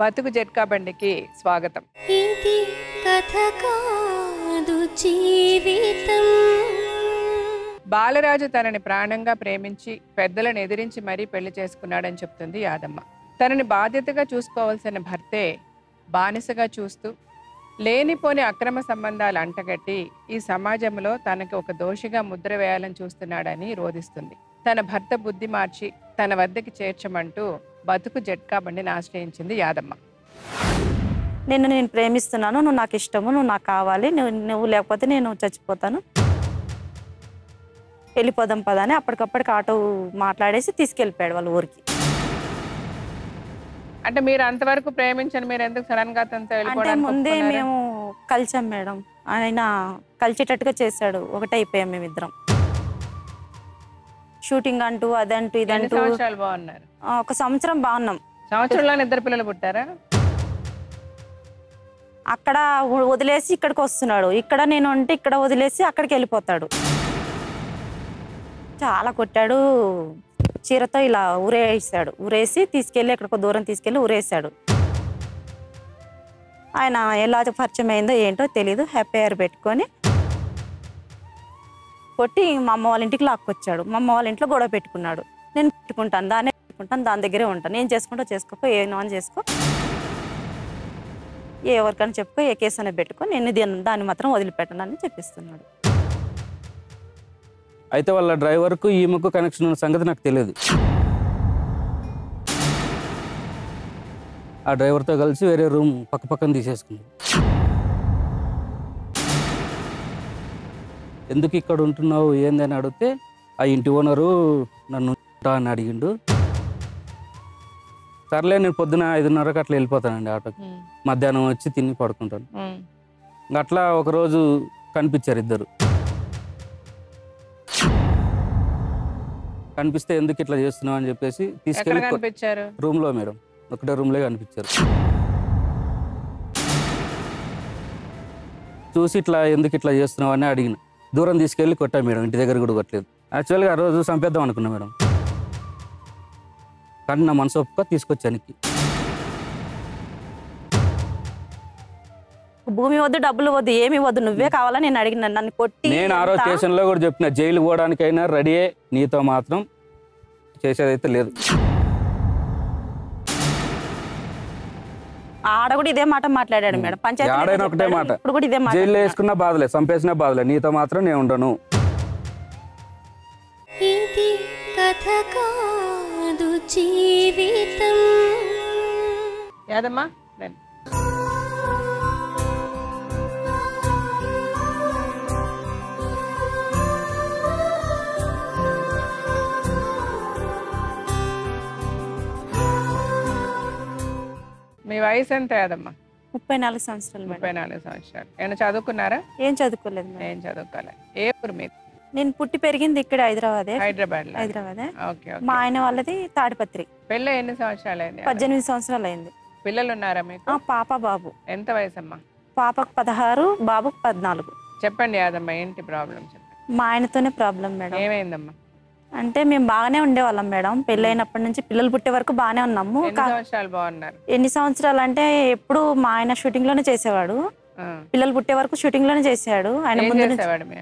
బతుకు జట్కా బండికి స్వాగతం. ఇది కథ కాదు జీవితం. బాలరాజు తనని ప్రాణంగా ప్రేమించి పెద్దలను ఎదిరించి మరీ పెళ్ళి చేసుకున్నాడని చెప్తుంది యాదమ్మ. తనని బాధ్యతగా చూసుకోవాల్సిన భర్తే బానిసగా చూస్తూ లేనిపోని అక్రమ సంబంధాలు అంటగట్టి ఈ సమాజంలో తనకి ఒక దోషిగా ముద్ర వేయాలని చూస్తున్నాడని రోధిస్తుంది. తన భర్త బుద్ధి మార్చి తన వద్దకి చేర్చమంటూ బతుకు జట్కా బండిని ఆశ్రయించింది యాదమ్మ. నిన్ను నేను ప్రేమిస్తున్నాను నువ్వు నాకు ఇష్టము నువ్వు నాకు కావాలి నువ్వు నువ్వు లేకపోతే నేను చచ్చిపోతాను. వెళ్ళిపోదాం పదా అని అప్పటికప్పటికి ఆటో మాట్లాడేసి తీసుకెళ్ళిపోయాడు వాళ్ళ ఊరికి. అంటే మీరు అంతవరకు ప్రేమించని మీరు ఎందుకు సడన్గా అంటే వెళ్ళిపోవడానికి ముందే ఒప్పుకున్నారు? మేము కలిసాం మేడం. ఆయన కలిసేటట్టుగా చేశాడు. ఒకటే అయిపోయాం మేమిద్దరం. షూటింగ్ అంటూ అదంటూ ఇదంటూ బాగున్నారు? ఒక సంవత్సరం బాగున్నాం. సంవత్సరంలో ఇద్దరు పిల్లలు పుట్టారా? అక్కడ వదిలేసి ఇక్కడికి వస్తున్నాడు. ఇక్కడ నేను ఉంటే ఇక్కడ వదిలేసి అక్కడికి వెళ్ళిపోతాడు. చాలా కొట్టాడు. చీరతో ఇలా ఊరేసాడు. ఊరేసి తీసుకెళ్ళి ఎక్కడికో దూరం తీసుకెళ్ళి ఊరేసాడు. ఆయన ఎలా పరిచయం అయిందో ఏంటో తెలీదు. హ్యాపీ అయ్యారు పెట్టుకొని కొట్టి మా అమ్మ వాళ్ళ ఇంటికి లాక్కొచ్చాడు. మా అమ్మ వాళ్ళ ఇంట్లో గొడవ పెట్టుకున్నాడు. నేను పెట్టుకుంటాను దాన్నే పెట్టుకుంటాను దాని దగ్గరే ఉంటాను. నేను చేసుకుంటా చేసుకోపో ఏ నాన్ చేసుకో. ఏ ఎవరికైనా చెప్పుకో ఏ కేసు అనేది పెట్టుకో నేను దీన్ని- దాన్ని మాత్రం వదిలిపెట్టను అని చెప్పిస్తున్నాడు. అయితే వాళ్ళ డ్రైవర్కు ఈమెకు కనెక్షన్ ఉన్న సంగతి నాకు తెలియదు. ఆ డ్రైవర్తో కలిసి వేరే రూమ్ పక్క పక్కన తీసేసుకున్నాడు. ఎందుకు ఇక్కడ ఉంటున్నావు? ఏందని అడిగితే ఆ ఇంటి ఓనరు నన్ను ఉంటా అని అడిగిండు. సర్లే నేను పొద్దున ఐదున్నరకు అట్లా వెళ్ళిపోతానండి ఆటోకి. మధ్యాహ్నం వచ్చి తిని పడుకుంటాను. అట్లా ఒకరోజు కనిపించారు ఇద్దరు. కనిపిస్తే ఎందుకు ఇట్లా చేస్తున్నావు అని చెప్పేసి తీసుకెళ్ళి రూమ్లో మేడం. ఒకటే రూమ్లో కనిపించారు. చూసి ఇట్లా ఎందుకు ఇట్లా చేస్తున్నావు అని అడిగిన. దూరం తీసుకెళ్ళి కొట్టా మేడం ఇంటి దగ్గర కూడా కొట్టలేదు. యాక్చువల్గా ఆ రోజు చంపేద్దాం అనుకున్నా మేడం. కానీ నా మనసు ఒప్పుక తీసుకొచ్చానికి భూమి వద్దు డబ్బులు వద్దు ఏమి వద్దు నువ్వే కావాలని నేను అడిగిన నన్ను కొట్టి నేను ఆ రోజు స్టేషన్లో కూడా చెప్పిన జైలు పోవడానికైనా రెడీయే నీతో మాత్రం చేసేదైతే లేదు. ఆడ కూడా ఇదే మాట మాట్లాడాడు మేడం. పంచాయతీ ఆడైనా ఒకటే మాట. ఇప్పుడు కూడా ఇదే మాట జైల్లో వేసుకున్నా బాధలే చంపేసినా బాధలే. నీతో మాత్రం నేను ఉండను. ఇది కథ కాదు జీవితం. యాదమ్మా? మీ వయసు ఎంత యాదమ్మా ముప్పై నాలుగు సంవత్సరాలు ముప్పై నాలుగు సంవత్సరాలు. ఏమైనా చదువుకున్నారా? ఏం చదువుకోలేదు ఏం చదువుకోలే. ఏ ఊరు మీరు నేను పుట్టి పెరిగింది ఇక్కడ హైదరాబాదే. హైదరాబాద్ హైదరాబాదే. ఓకే మా ఆయన వాళ్ళది తాడిపత్రి. పెళ్ళి ఎన్ని సంవత్సరాలు అయింది? పద్దెనిమిది సంవత్సరాలు అయింది. పిల్లలు ఉన్నారా మీకు? పాప బాబు. ఎంత వయసమ్మా? పాపకు పదహారు బాబుకు పద్నాలుగు. చెప్పండి యాదమ్మ ఏంటి ప్రాబ్లం చెప్పండి. మా ఆయనతోనే ప్రాబ్లం మేడం. ఏమైందమ్మా? అంటే మేము బాగానే ఉండేవాళ్ళం మేడం. పెళ్ళైనప్పటి నుంచి పిల్లలు పుట్టే వరకు బాగానే ఉన్నాము. ఎన్ని సంవత్సరాలు బాగున్నారు? ఎన్ని సంవత్సరాలు అంటే ఎప్పుడు మా ఆయన షూటింగ్లోనే చేసేవాడు. పిల్లలు పుట్టే వరకు షూటింగ్లోనే చేసాడు ఆయన ముందు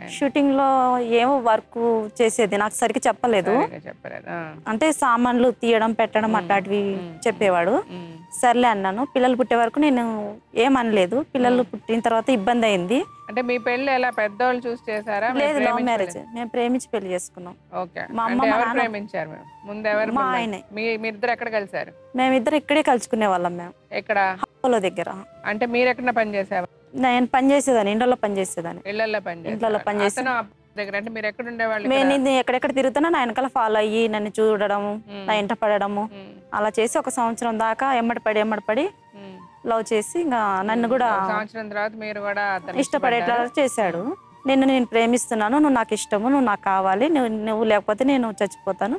షూటింగ్లో ఏమో వర్క్ చేసేది. నాకు సరిగ్గా చెప్పలేదు. అంటే సామాన్లు తీయడం పెట్టడం. అట్లాంటివి. చెప్పేవాడు. సర్లే అన్నాను. పిల్లలు పుట్టే వరకు నేను ఏమనలేదు. పిల్లలు పుట్టిన తర్వాత ఇబ్బంది అయింది. అంటే మీ పెళ్ళి ఎలా? పెద్దోళ్ళు చూసి మీరు లేదు లవ్ మ్యారేజ్. మేము ప్రేమించి పెళ్ళి చేసుకున్నాం. ఓకే. మా అమ్మ, ఎవరు నాన్న- ప్రేమించారు మేము ముందు ఎవరు మా ఆయనే. మీ మీరిద్దరు ఎక్కడ కలిసారు మేమిద్దరు ఇక్కడే కలుసుకునే వాళ్ళం మేము. ఎక్కడ? హోలో దగ్గర. అంటే మీరు ఎక్కడ పని చేసేవారు నేను పని చేసేదాన్ని ఇంట్లో పని చేసేదాన్ని. ఇళ్ళలో పని ఇంట్లలో పని చేసి- అతను ఆ దగ్గర అంటే మీరు ఎక్కడ ఉండేవాళ్ళు నేను ఎక్కడెక్కడ తిరుగుతున్నా నా వెనకాల ఫాలో అయ్యి నన్ను చూడడము. నా ఇంట పడడము. అలా చేసి ఒక సంవత్సరం దాకా ఎమ్మడి పడి ఎమ్మడి పడి. లవ్ చేసి ఇంకా నన్ను కూడా ఒక సంవత్సరం తర్వాత మీరు కూడా అతన్ని ఇష్టపడేట్లా? చేశాడు. నిన్ను నేను ప్రేమిస్తున్నాను నువ్వు నాకు ఇష్టము నువ్వు నాకు కావాలి నువ్వు నువ్వు లేకపోతే నేను చచ్చిపోతాను.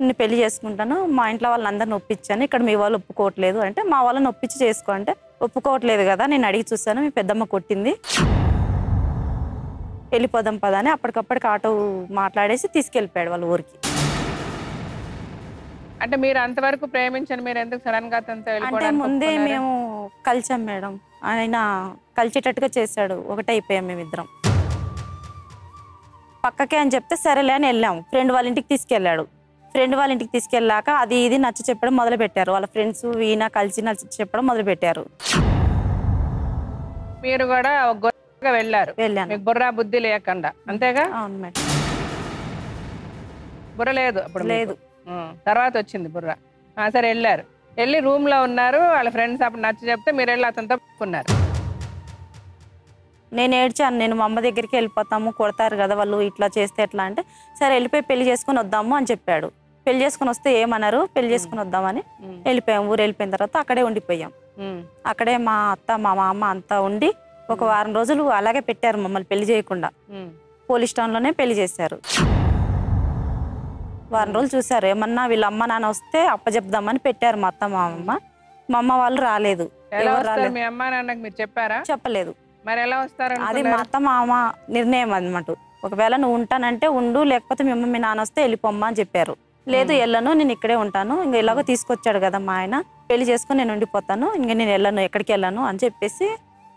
నిన్ను పెళ్ళి చేసుకుంటాను మా ఇంట్లో వాళ్ళందరిని ఒప్పించాను ఇక్కడ మీ వాళ్ళు ఒప్పుకోవట్లేదు అంటే మా వాళ్ళని ఒప్పించి చేసుకో అంటే ఒప్పుకోవట్లేదు కదా నేను అడిగి చూసాను మీ పెద్దమ్మ కొట్టింది. వెళ్ళిపోదాం పదా అని అప్పటికప్పటికి ఆటో మాట్లాడేసి తీసుకెళ్ళిపోయాడు వాళ్ళ ఊరికి. అంటే మీరు అంతవరకు ప్రేమించండి మీరు ఎందుకు సడన్గా అతనితో అంటే ముందే? మేము కలిసాం మేడం. ఆయన కలిచేటట్టుగా చేశాడు. ఒకటే అయిపోయాం మేమిద్దరం. పక్కకే అని చెప్తే సరేలే అని వెళ్ళాం. ఫ్రెండ్ వాళ్ళ ఇంటికి తీసుకెళ్ళాడు. ఫ్రెండ్ వాళ్ళ ఇంటికి తీసుకెళ్ళాక అది ఇది నచ్చ చెప్పడం మొదలు పెట్టారు వాళ్ళ ఫ్రెండ్స్ ఈయన కలిసి నచ్చ చెప్పడం మొదలు పెట్టారు మీరు కూడా గొర్రెగా వెళ్ళారు. వెళ్ళాను. బుర్ర బుద్ధి లేకుండా. అంతేగా? అవును మేడం. బుర్ర లేదు అప్పుడు. లేదు. తర్వాత వచ్చింది బుర్ర. ఆ, సరే వెళ్ళారు. వెళ్ళి రూమ్లో ఉన్నారు. వాళ్ళ ఫ్రెండ్స్ అప్పుడు నచ్చ చెప్తే మీరు వెళ్ళి అతనితో ఒప్పుకున్నారు నేను ఏడ్చాను. నేను మా అమ్మ దగ్గరికి వెళ్ళిపోతాము కొడతారు కదా వాళ్ళు ఇట్లా చేస్తే ఎట్లా అంటే సరే వెళ్ళిపోయి పెళ్ళి చేసుకొని వద్దాము అని చెప్పాడు. పెళ్ళి చేసుకొని వస్తే ఏమన్నారు పెళ్ళి చేసుకొని వద్దామని. వెళ్ళిపోయాం. ఊరు వెళ్ళిపోయిన తర్వాత అక్కడే ఉండిపోయాం. అక్కడే మా అత్త మా మామ అంతా ఉండి ఒక వారం రోజులు అలాగే పెట్టారు మమ్మల్ని పెళ్ళి చేయకుండా. పోలీస్ టౌన్లోనే పెళ్ళి చేశారు. వారం రోజులు చూశారు. ఏమన్నా వీళ్ళ అమ్మ నాన్న వస్తే అప్పచెప్దామని పెట్టారు మా అత్త మా అమ్మ. మా అమ్మ వాళ్ళు రాలేదు. మీ అమ్మా నాన్నకి మీరు చెప్పారా? చెప్పలేదు. మరి ఎలా వస్తారు అది మా? అత్త మామ నిర్ణయం అనమాట ఒకవేళ నువ్వు ఉంటానంటే ఉండు లేకపోతే మీ అమ్మ మీ నాన్న వస్తే వెళ్ళిపోమ్మా అని చెప్పారు. లేదు. వెళ్ళను నేను ఇక్కడే ఉంటాను. ఇంకా ఇలాగో తీసుకొచ్చాడు కదా మా ఆయన. పెళ్ళి చేసుకుని నేను ఉండిపోతాను. ఇంకా నేను వెళ్ళను ఎక్కడికి వెళ్ళను అని చెప్పేసి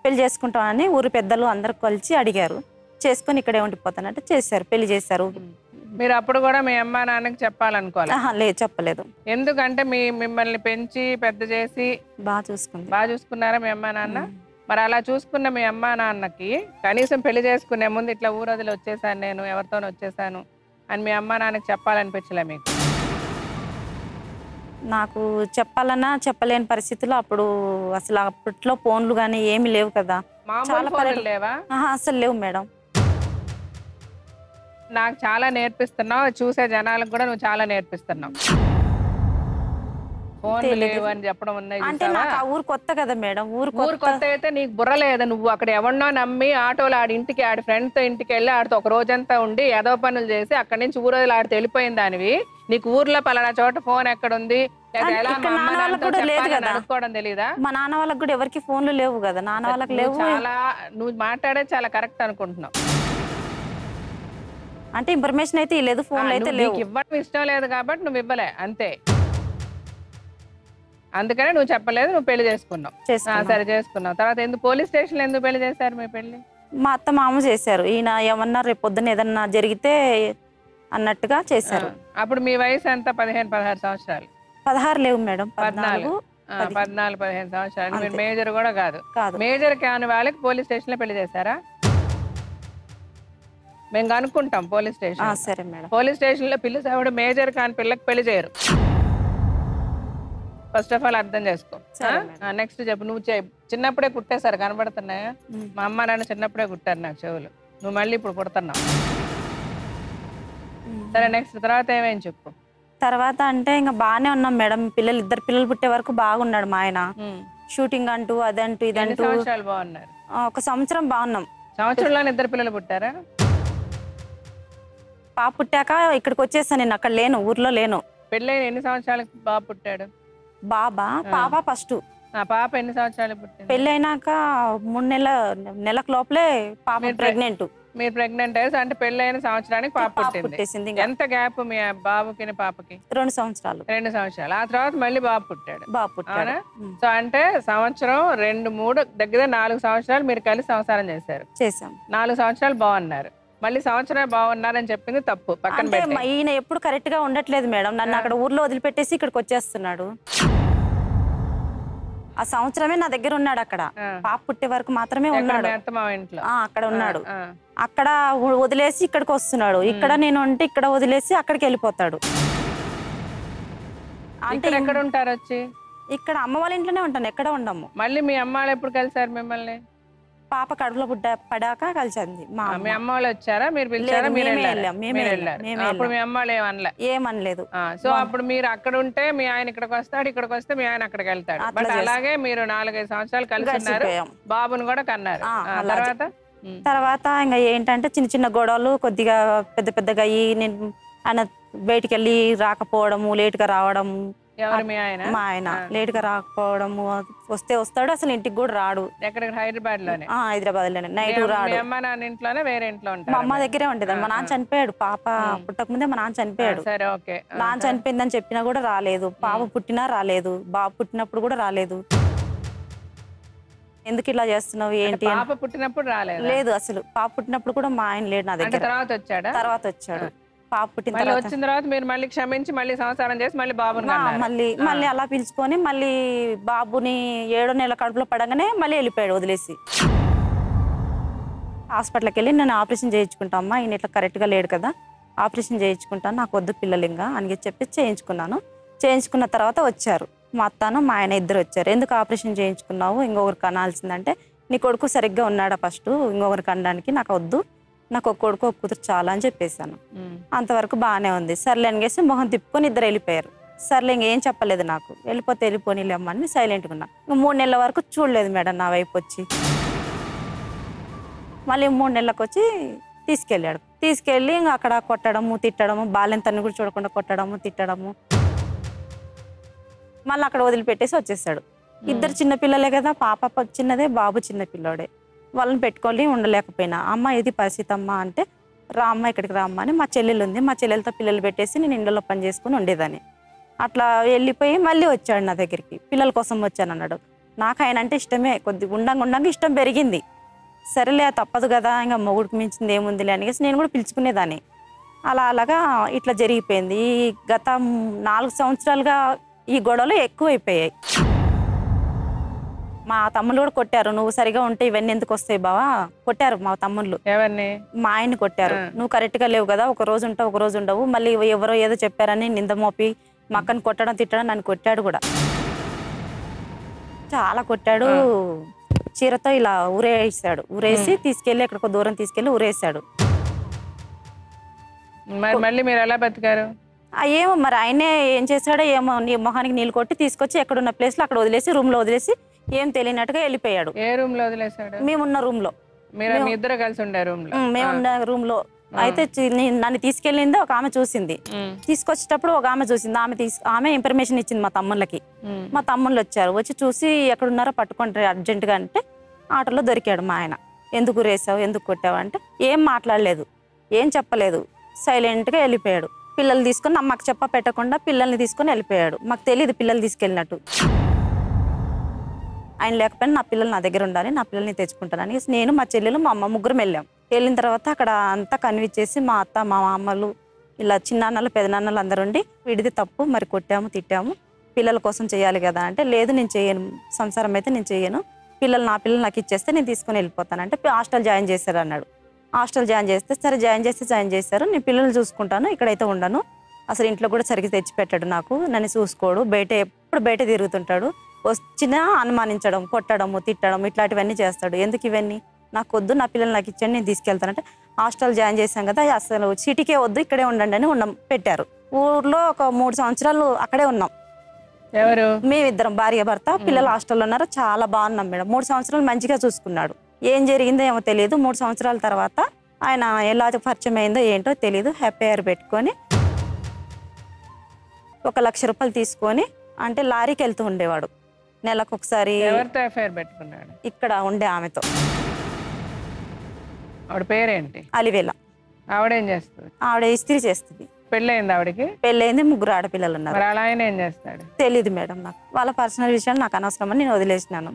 పెళ్ళి చేసుకుంటామని ఊరు పెద్దలు అందరు కలిసి అడిగారు. చేసుకొని ఇక్కడే ఉండిపోతానంటే చేశారు. పెళ్ళి చేశారు. మీరు అప్పుడు కూడా మీ అమ్మా నాన్నకి చెప్పాలనుకోవాలి. లేదు చెప్పలేదు. ఎందుకంటే మీ మిమ్మల్ని పెంచి పెద్ద చేసి బాగా చూసుకుంది. బాగా చూసుకున్నారా మీ అమ్మా నాన్న. మరి అలా చూసుకున్న మీ అమ్మా నాన్నకి కనీసం పెళ్ళి చేసుకునే ముందు ఇట్లా ఊరొదిలి వచ్చేసాను నేను ఎవరితోనో వచ్చేసాను అని మీ అమ్మా నాన్నకి చెప్పాలనిపించలే మీకు? నాకు చెప్పాలన్నా చెప్పలేని పరిస్థితుల్లో అప్పుడు అసలు అప్పట్లో ఫోన్లు కానీ ఏమీ లేవు కదా. చాలా. లేవా? అసలు లేవు మేడం. నాకు చాలా నేర్పిస్తున్నావు చూసే జనాలకు కూడా నువ్వు చాలా నేర్పిస్తున్నావు. లేవు అని చెప్పడం ఉన్నాయి అంటే చూసావా? నాకు ఆ ఊరు కొత్త కదా మేడం ఊరు ఊరు కొత్త అయితే నీకు బుర్ర లేదు. నువ్వు అక్కడ ఎవరినో నమ్మి ఆటోలో ఆడి ఇంటికి ఆడి ఫ్రెండ్తో ఇంటికి వెళ్ళి ఆడితో ఒక రోజంతా ఉండి ఏదో పనులు చేసి అక్కడి నుంచి ఊరోజులు ఆడితే వెళ్ళిపోయిన దానివి. నీకు ఊర్లో పలానా చోట ఫోన్ ఎక్కడ ఉంది మా నాన్న వాళ్ళకు కూడా ఎవరికి ఫోన్లు లేవు కదా. నాన్న వాళ్ళకి లేవు. చాలా నువ్వు మాట్లాడే చాలా కరెక్ట్ అనుకుంటున్నావు. అంటే ఇన్ఫర్మేషన్ అయితే లేదు ఆ, ఫోన్లు అయితే లేవు. ఇవ్వడం ఇష్టం లేదు కాబట్టి నువ్వు ఇవ్వలే అంతే. అందుకనే నువ్వు చెప్పలేదు నువ్వు పెళ్ళి చేసుకున్నావు. సరే చేసుకున్నావు. తర్వాత ఎందుకు పోలీస్ స్టేషన్ ఎందుకు పెళ్ళి చేశారు మీ పెళ్ళి? మా అత్త మామ చేశారు. ఈయన ఏమన్నా రేపు పొద్దున్న ఏదన్నా జరిగితే అన్నట్టుగా చేశారు. అప్పుడు మీ వయసు ఎంత? పదిహేను పదహారు సంవత్సరాలు. పదహారు లేవు మేడం పద్నాలుగు. పద్నాలుగు పదిహేను సంవత్సరాలు. మీరు. మేజర్ కూడా కాదు. కాదు. మేజర్ కాని వాళ్ళకి పోలీస్ స్టేషన్లో పెళ్ళి చేశారా? మేము కనుక్కుంటాం పోలీస్ స్టేషన్ సరే మేడం. పోలీస్ స్టేషన్లో పిల్లి సావిడ మేజర్ కాని పిల్లకి పెళ్ళి చేయరు. ఫస్ట్ ఆఫ్ ఆల్ అర్థం చేసుకో. నెక్స్ట్ చెప్పు. నువ్వు చిన్నప్పుడే కుట్టేశారు కనబడుతున్నాయా. మా అమ్మ నాన్న చిన్నప్పుడే కుట్టారు నాకు చెవులు. నువ్వు మళ్ళీ ఇప్పుడు కుడుతున్నావు. సరే నెక్స్ట్ తర్వాత ఏమేం చెప్పు? తర్వాత అంటే ఇంకా బాగానే ఉన్నాం మేడం. పిల్లలు ఇద్దరు పిల్లలు పుట్టే వరకు బాగున్నాడు మా ఆయన. షూటింగ్ అంటూ అదంటూ ఇదంటూ. సంవత్సరాలు బాగున్నారు? ఆ, ఒక సంవత్సరం బాగున్నాం. సంవత్సరంలో ఇద్దరు పిల్లలు పుట్టారా? పాప పుట్టాక ఇక్కడికి వచ్చేసాను నేను అక్కడ లేను ఊర్లో లేను. పెళ్ళైన ఎన్ని సంవత్సరాలకు బాబు పుట్టాడు? బాబా? పాప ఫస్ట్. పాప ఎన్ని సంవత్సరాలు పుట్టింది? పెళ్ళి అయినాక మూడు నెలల నెలకు లోపలే పాప ప్రెగ్నెంట్ మీరు ప్రెగ్నెంట్ అయ్యి అంటే పెళ్ళైన సంవత్సరానికి పాప పుట్టింది. ఎంత గ్యాప్ మీ బాబుకి పాపకి? రెండు సంవత్సరాలు. రెండు సంవత్సరాలు. ఆ తర్వాత మళ్ళీ బాబు పుట్టాడు. బాబు పుట్టాడు. సో అంటే సంవత్సరం రెండు మూడు దగ్గర నాలుగు సంవత్సరాలు మీరు కలిసి సంసారం చేశారు. చేసాం నాలుగు సంవత్సరాలు బాగున్నారు. మళ్ళీ సంవత్సరం బాగున్నారని చెప్పింది తప్పు. పక్కన ఈయన ఎప్పుడు కరెక్ట్గా ఉండట్లేదు మేడం. నన్ను. అక్కడ ఊర్లో వదిలిపెట్టేసి ఇక్కడికి వచ్చేస్తున్నాడు. ఆ సంవత్సరమే నా దగ్గర ఉన్నాడు అక్కడ. పాప పుట్టే వరకు మాత్రమే ఉన్నాడు. అక్కడ ఉన్నాడు. అక్కడ వదిలేసి ఇక్కడికి వస్తున్నాడు. ఇక్కడ నేను ఉంటే ఇక్కడ వదిలేసి అక్కడికి వెళ్ళిపోతాడు. అంటే ఇక్కడ ఎక్కడ ఉంటారు వచ్చి ఇక్కడ అమ్మ వాళ్ళ ఇంట్లోనే ఉంటాను. ఎక్కడ ఉండము. మళ్ళీ మీ అమ్మ వాళ్ళు ఎప్పుడు కలిసారు మిమ్మల్ని? పాప కడుపులో పుట్ట పడాక కలిసింది మా అమ్మ. వాళ్ళు వచ్చారా? మీరు పిలిచారా లేదు, మీరు మేమే వెళ్ళారా? వెళ్ళాం, మేమే మీరు వెళ్ళాం, వెళ్ళారు మేమే అప్పుడు మీ వెళ్ళాం. అమ్మ వాళ్ళు ఏమనలే ఏమనలేదు సో అప్పుడు మీరు అక్కడ ఉంటే మీ ఆయన ఇక్కడికి వస్తాడు ఇక్కడికి వస్తే మీ ఆయన అక్కడికి వెళ్తాడు. బట్. అలాగే మీరు నాలుగైదు సంవత్సరాలు కలిసి ఉన్నారు. బాబుని కూడా కన్నారు. తర్వాత. తర్వాత ఇంకా ఏంటంటే చిన్న చిన్న గొడవలు కొద్దిగా పెద్ద పెద్దగా అయ్యి నేను ఆయన బయటికి వెళ్ళి రాకపోవడము లేట్గా రావడం ఎవరు మీ ఆయన? మా ఆయన. లేట్గా రాకపోవడము వస్తే వస్తాడు అసలు ఇంటికి కూడా రాడు. ఎక్కడ హైదరాబాద్లోనే హైదరాబాద్లోనే నైట్ రాడు. అమ్మ నాన్న ఇంట్లోనే వేరే ఇంట్లో మా అమ్మ దగ్గరే ఉండేది. మా నాన్న చనిపోయాడు. పాప పుట్టక ముందే మా నాన్న చనిపోయాడు. సరే ఓకే. నాన్న చనిపోయిందని చెప్పినా కూడా రాలేదు. పాప పుట్టినా రాలేదు. బాబు పుట్టినప్పుడు కూడా రాలేదు. ఎందుకు ఇలా చేస్తున్నావు? ఏంటి పాప పుట్టినప్పుడు రాలేదు? లేదు అసలు. పాప పుట్టినప్పుడు కూడా మా ఆయన లేడు నా దగ్గర. తర్వాత వచ్చాడా? తర్వాత వచ్చాడు. పాప పుట్టిన తర్వాత. వచ్చిన తర్వాత మీరు మళ్ళీ క్షమించి మళ్ళీ సంసారం చేసి మళ్ళీ బాబుని. మళ్ళీ మళ్ళీ అలా పిలుచుకొని మళ్ళీ బాబుని ఏడో నెల కడుపులో పడగానే మళ్ళీ వెళ్ళిపోయాడు వదిలేసి. హాస్పిటల్కి వెళ్ళి నేను ఆపరేషన్ చేయించుకుంటామ్మా ఈయన ఇట్లా కరెక్ట్గా లేడు కదా. ఆపరేషన్ చేయించుకుంటాను నాకు వద్దు పిల్లలు ఇంకా అని చెప్పి చేయించుకున్నాను. చేయించుకున్న తర్వాత వచ్చారు. మా అత్తను మా ఆయన ఇద్దరు వచ్చారు. ఎందుకు ఆపరేషన్ చేయించుకున్నావు? ఇంకొకరు కనాల్సిందంటే నీ కొడుకు సరిగ్గా ఉన్నాడా ఫస్ట్? ఇంకొకరు కనడానికి నాకు వద్దు. నాకు ఒక కొడుకు ఒక కూతురు చాలా అని చెప్పేశాను. అంతవరకు బాగానే ఉంది. సర్లే అనేసి మొహం తిప్పుకొని ఇద్దరు వెళ్ళిపోయారు. సర్లే ఇంకేం చెప్పలేదు నాకు. వెళ్ళిపోతే వెళ్ళిపోనిలేమ్మని సైలెంట్గా ఉన్నా. ఇంక మూడు నెలల వరకు చూడలేదు మేడం నా వైపు వచ్చి. మళ్ళీ మూడు నెలలకు వచ్చి తీసుకెళ్ళాడు. తీసుకెళ్ళి ఇంకా అక్కడ కొట్టడము తిట్టడము బాలెంతని కూడా చూడకుండా కొట్టడము తిట్టడము. మళ్ళీ అక్కడ వదిలిపెట్టేసి వచ్చేసాడు. ఇద్దరు చిన్న పిల్లలే కదా పాప చిన్నదే బాబు చిన్న పిల్లోడే. వాళ్ళని పెట్టుకొని ఉండలేకపోయినా. అమ్మ ఇది పరిస్థితి అమ్మ అంటే రా అమ్మ ఇక్కడికి రా అమ్మ అని మా చెల్లెలు ఉంది మా చెల్లెలతో పిల్లలు పెట్టేసి నేను ఇంట్లో పని చేసుకుని ఉండేదాన్ని. అట్లా వెళ్ళిపోయి మళ్ళీ వచ్చాడు నా దగ్గరికి. పిల్లల కోసం వచ్చాను అన్నాడు. నాకు ఆయన అంటే ఇష్టమే. కొద్ది ఉండంగా ఉండంగా ఇష్టం పెరిగింది. సరేలే తప్పదు కదా ఇంకా మొగుడికి మించింది ఏముందిలే అనేసి నేను కూడా పిలుచుకునేదాన్ని. అలా అలాగా ఇట్లా జరిగిపోయింది. ఈ గత నాలుగు సంవత్సరాలుగా ఈ గొడవలు ఎక్కువైపోయాయి. మా తమ్ముళ్ళు కూడా కొట్టారు. నువ్వు సరిగా ఉంటే ఇవన్నీ ఎందుకు వస్తాయి బావా? కొట్టారు మా తమ్ముళ్ళు. ఎవరిని? మా ఆయన్ని కొట్టారు. నువ్వు కరెక్ట్గా లేవు కదా ఒక రోజు ఉంటావు ఒక రోజు ఉండవు. మళ్ళీ ఎవరో ఏదో చెప్పారని నింద మోపి మా అక్కని కొట్టడం తిట్టడం నన్ను కొట్టాడు కూడా. చాలా కొట్టాడు. చీరతో ఇలా ఊరేసాడు. ఊరేసి తీసుకెళ్ళి ఎక్కడికో దూరం తీసుకెళ్ళి ఊరేసాడు. మళ్ళీ మీరు ఎలా బతికారు? ఏమో మరి ఆయనే ఏం చేశాడో ఏమో నీ మొహానికి నీళ్ళు కొట్టి తీసుకొచ్చి ఎక్కడున్న ప్లేస్లో అక్కడ వదిలేసి రూమ్లో వదిలేసి ఏం తెలియనట్టుగా వెళ్ళిపోయాడు. ఏ రూమ్లో వదిలేశాడు? మేమున్న రూమ్లో. మీరు ఇద్దరు కలిసి ఉండే రూమ్లో? మేమున్న రూమ్లో. అయితే నన్ను తీసుకెళ్ళింది ఒక ఆమె చూసింది. తీసుకొచ్చేటప్పుడు ఒక ఆమె చూసింది. ఆమె తీసు ఆమె ఇన్ఫర్మేషన్ ఇచ్చింది మా తమ్ముళ్ళకి. మా తమ్ముళ్ళు వచ్చారు. వచ్చి చూసి ఎక్కడున్నారో పట్టుకుంటారు అర్జెంటుగా అంటే ఆటోలో దొరికాడు మా ఆయన. ఎందుకు రేసావు? ఎందుకు కొట్టావు? అంటే ఏం మాట్లాడలేదు. ఏం చెప్పలేదు. సైలెంట్గా వెళ్ళిపోయాడు. పిల్లలు తీసుకొని అమ్మకి చెప్ప పెట్టకుండా పిల్లల్ని తీసుకొని వెళ్ళిపోయాడు. మాకు తెలియదు పిల్లలు తీసుకెళ్ళినట్టు. ఆయన లేకపోయినా నా పిల్లలు నా దగ్గర ఉండాలి నా పిల్లల్ని తెచ్చుకుంటానని నేను మా చెల్లెలు మా అమ్మ ముగ్గురం వెళ్ళాం. వెళ్ళిన తర్వాత అక్కడ అంతా కన్విచ్చేసి మా అత్త మా మామలు ఇలా చిన్నాన్నలు పెదనాన్నలు అందరు ఉండి వీడిది తప్పు మరి కొట్టాము తిట్టాము. పిల్లల కోసం చేయాలి కదా అంటే లేదు నేను చేయను సంసారం అయితే నేను చేయను. పిల్లలు నా పిల్లలు నాకు ఇచ్చేస్తే నేను తీసుకొని వెళ్ళిపోతాను అంటే హాస్టల్ జాయిన్ చేశారు అన్నాడు. హాస్టల్ జాయిన్ చేస్తే సరే జాయిన్ చేస్తే జాయిన్ చేశారు. నేను పిల్లలు చూసుకుంటాను ఇక్కడైతే ఉండను. అసలు ఇంట్లో కూడా సరిగ్గా తెచ్చి పెట్టాడు నాకు. నన్ను చూసుకోడు బయట ఎప్పుడు బయట తిరుగుతుంటాడు. వచ్చినా అనుమానించడం కొట్టడము తిట్టడం ఇట్లాంటివన్నీ చేస్తాడు. ఎందుకు ఇవన్నీ? నాకు వద్దు నా పిల్లలు నాకు ఇచ్చండి నేను తీసుకెళ్తానంటే హాస్టల్ జాయిన్ చేశాం కదా అసలు సిటీకే వద్దు ఇక్కడే ఉండండి అని ఉన్నాం పెట్టారు. ఊర్లో ఒక మూడు సంవత్సరాలు అక్కడే ఉన్నాం. ఎవరు? మేమిద్దరం భార్య భర్త పిల్లలు హాస్టల్లో ఉన్నారు చాలా బాగున్నాం మేడం. మూడు సంవత్సరాలు మంచిగా చూసుకున్నాడు. ఏం జరిగిందో ఏమో తెలియదు. మూడు సంవత్సరాల తర్వాత ఆయన ఎలా పరిచయం అయిందో ఏంటో తెలియదు. హ్యాపీ పెట్టుకొని ఒక లక్ష రూపాయలు తీసుకొని అంటే లారీకి వెళ్తూ ఉండేవాడు. నెలకు ఒకసారి పెట్టుకున్నాడు? ఇక్కడ ఉండే ఆమెతో. ఆవిడ పేరేంటి? ఆవిడేం చేస్తుంది? ఆవిడ ఇస్త్రీ చేస్తుంది. పెళ్ళయింది ఆవిడకి? పెళ్ళైంది ముగ్గురు ఆడపిల్లలు ఉన్నారు. అలా ఆయన ఏం చేస్తాడు? తెలియదు మేడం నాకు. వాళ్ళ పర్సనల్ విషయాలు నాకు అనవసరమని నేను వదిలేసినాను.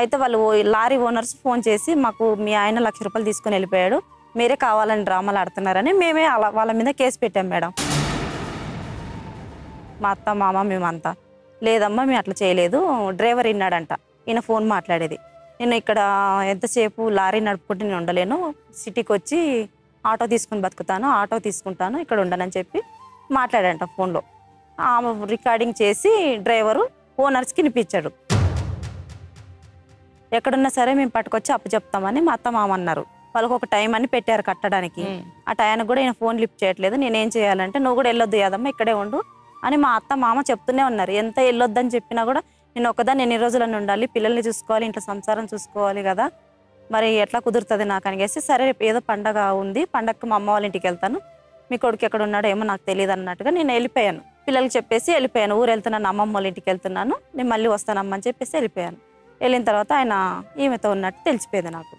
అయితే వాళ్ళు లారీ ఓనర్స్ ఫోన్ చేసి మాకు మీ ఆయన లక్ష రూపాయలు తీసుకొని వెళ్ళిపోయాడు. మీరే కావాలని డ్రామాలు ఆడుతున్నారని మేమే వాళ్ళ మీద కేసు పెట్టాం మేడం. మా అత్త మామ మేమంతా. లేదమ్మా మేము అట్లా చేయలేదు. డ్రైవర్ విన్నాడంట ఈయన ఫోన్ మాట్లాడేది. నేను ఇక్కడ ఎంతసేపు లారీ నడుపుకుంటూ నేను ఉండలేను. సిటీకి వచ్చి ఆటో తీసుకుని బతుకుతాను ఆటో తీసుకుంటాను ఇక్కడ ఉండనని చెప్పి మాట్లాడంట ఫోన్లో. ఆమె రికార్డింగ్ చేసి డ్రైవరు ఓనర్స్కి వినిపించాడు. ఎక్కడున్నా సరే మేము పట్టుకొచ్చి అప్పు చెప్తామని మా అత్త మామ అన్నారు. వాళ్ళకి ఒక టైం అని పెట్టారు కట్టడానికి. ఆ టైంకి కూడా ఈయన ఫోన్ లిఫ్ట్ చేయట్లేదు. నేనేం చేయాలంటే నువ్వు కూడా వెళ్ళొద్దు యాదమ్మ ఇక్కడే ఉండు. అని మా అత్త మామ చెప్తూనే ఉన్నారు. ఎంత వెళ్ళొద్దని చెప్పినా కూడా నేను ఒకదాన్ని ఎన్ని రోజులని ఉండాలి పిల్లల్ని చూసుకోవాలి ఇంట్లో సంసారం చూసుకోవాలి కదా. మరి ఎట్లా కుదురుతుంది నాకు అనేసి సరే రేపు ఏదో పండగ ఉంది పండగకు మా అమ్మ వాళ్ళ ఇంటికి వెళ్తాను. మీ కొడుకు ఎక్కడ ఉన్నాడో ఏమో నాకు తెలియదు అన్నట్టుగా నేను వెళ్ళిపోయాను. పిల్లలకి చెప్పేసి వెళ్ళిపోయాను. ఊరు వెళ్తున్నాను అమ్మమ్మ వాళ్ళ ఇంటికి వెళ్తున్నాను. నేను మళ్ళీ వస్తానమ్మ అని చెప్పేసి వెళ్ళిపోయాను. వెళ్ళిన తర్వాత ఆయన ఈమెతో ఉన్నట్టు తెలిసిపోయింది నాకు.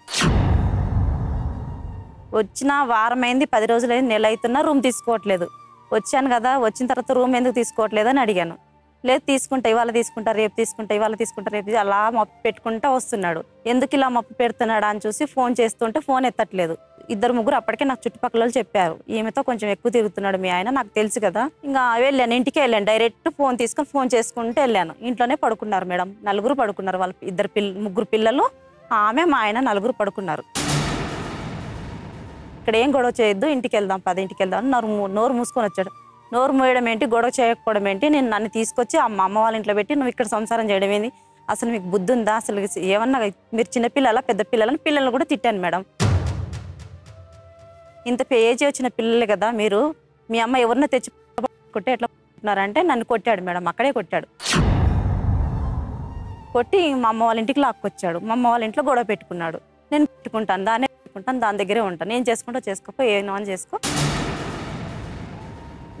వచ్చిన వారం అయింది పది రోజులైంది నెల అవుతున్నా రూమ్ తీసుకోవట్లేదు. వచ్చాను కదా వచ్చిన తర్వాత రూమ్ ఎందుకు తీసుకోవట్లేదు అని అడిగాను. లేదు తీసుకుంటా ఇవాళ తీసుకుంటా రేపు తీసుకుంటా ఇవాళ తీసుకుంటా రేపు అలా మప్పు పెట్టుకుంటా వస్తున్నాడు. ఎందుకు ఇలా మప్పు పెడుతున్నాడా అని చూసి ఫోన్ చేస్తుంటే ఫోన్ ఎత్తట్లేదు. ఇద్దరు ముగ్గురు అప్పటికే నాకు చుట్టుపక్కల చెప్పారు. ఈమెతో కొంచెం ఎక్కువ తిరుగుతున్నాడు మీ ఆయన నాకు తెలుసు కదా. ఇంకా వెళ్ళాను ఇంటికి వెళ్ళాను. డైరెక్ట్ ఫోన్ తీసుకొని ఫోన్ చేసుకుంటూ వెళ్ళాను. ఇంట్లోనే పడుకున్నారు మేడం. నలుగురు పడుకున్నారు వాళ్ళ ఇద్దరు పిల్ల ముగ్గురు పిల్లలు ఆమె మా ఆయన నలుగురు పడుకున్నారు. ఇక్కడ ఏం గొడవ చేయొద్దు ఇంటికి వెళ్దాం పది ఇంటికి వెళ్దాం అని నోరు మూ- నోరు మూసుకొని వచ్చాడు. నోరు మూయడం ఏంటి గొడవ చేయకపోవడం ఏంటి నేను నన్ను తీసుకొచ్చి అమ్మ అమ్మ వాళ్ళ ఇంట్లో పెట్టి నువ్వు ఇక్కడ సంసారం చేయడం ఏంది? అసలు మీకు బుద్ధి ఉందా అసలు ఏమన్నా మీరు చిన్న పిల్లల పెద్ద పిల్లలని పిల్లలు కూడా తిట్టాను మేడం. ఇంత ఏజ్ వచ్చిన పిల్లలు కదా మీరు. మీ అమ్మ ఎవరినో తెచ్చి కొట్టి ఎట్లా కొట్టున్నారంటే నన్ను కొట్టాడు మేడం అక్కడే కొట్టాడు. కొట్టి మా అమ్మ వాళ్ళ ఇంటికి లాక్కొచ్చాడు. మా అమ్మ వాళ్ళ ఇంట్లో గొడవ పెట్టుకున్నాడు. నేను పెట్టుకుంటాను దాని పెట్టుకుంటాను దాని దగ్గరే ఉంటాను. నేను చేసుకుంటా చేసుకోపో ఏ నాన్ చేసుకో.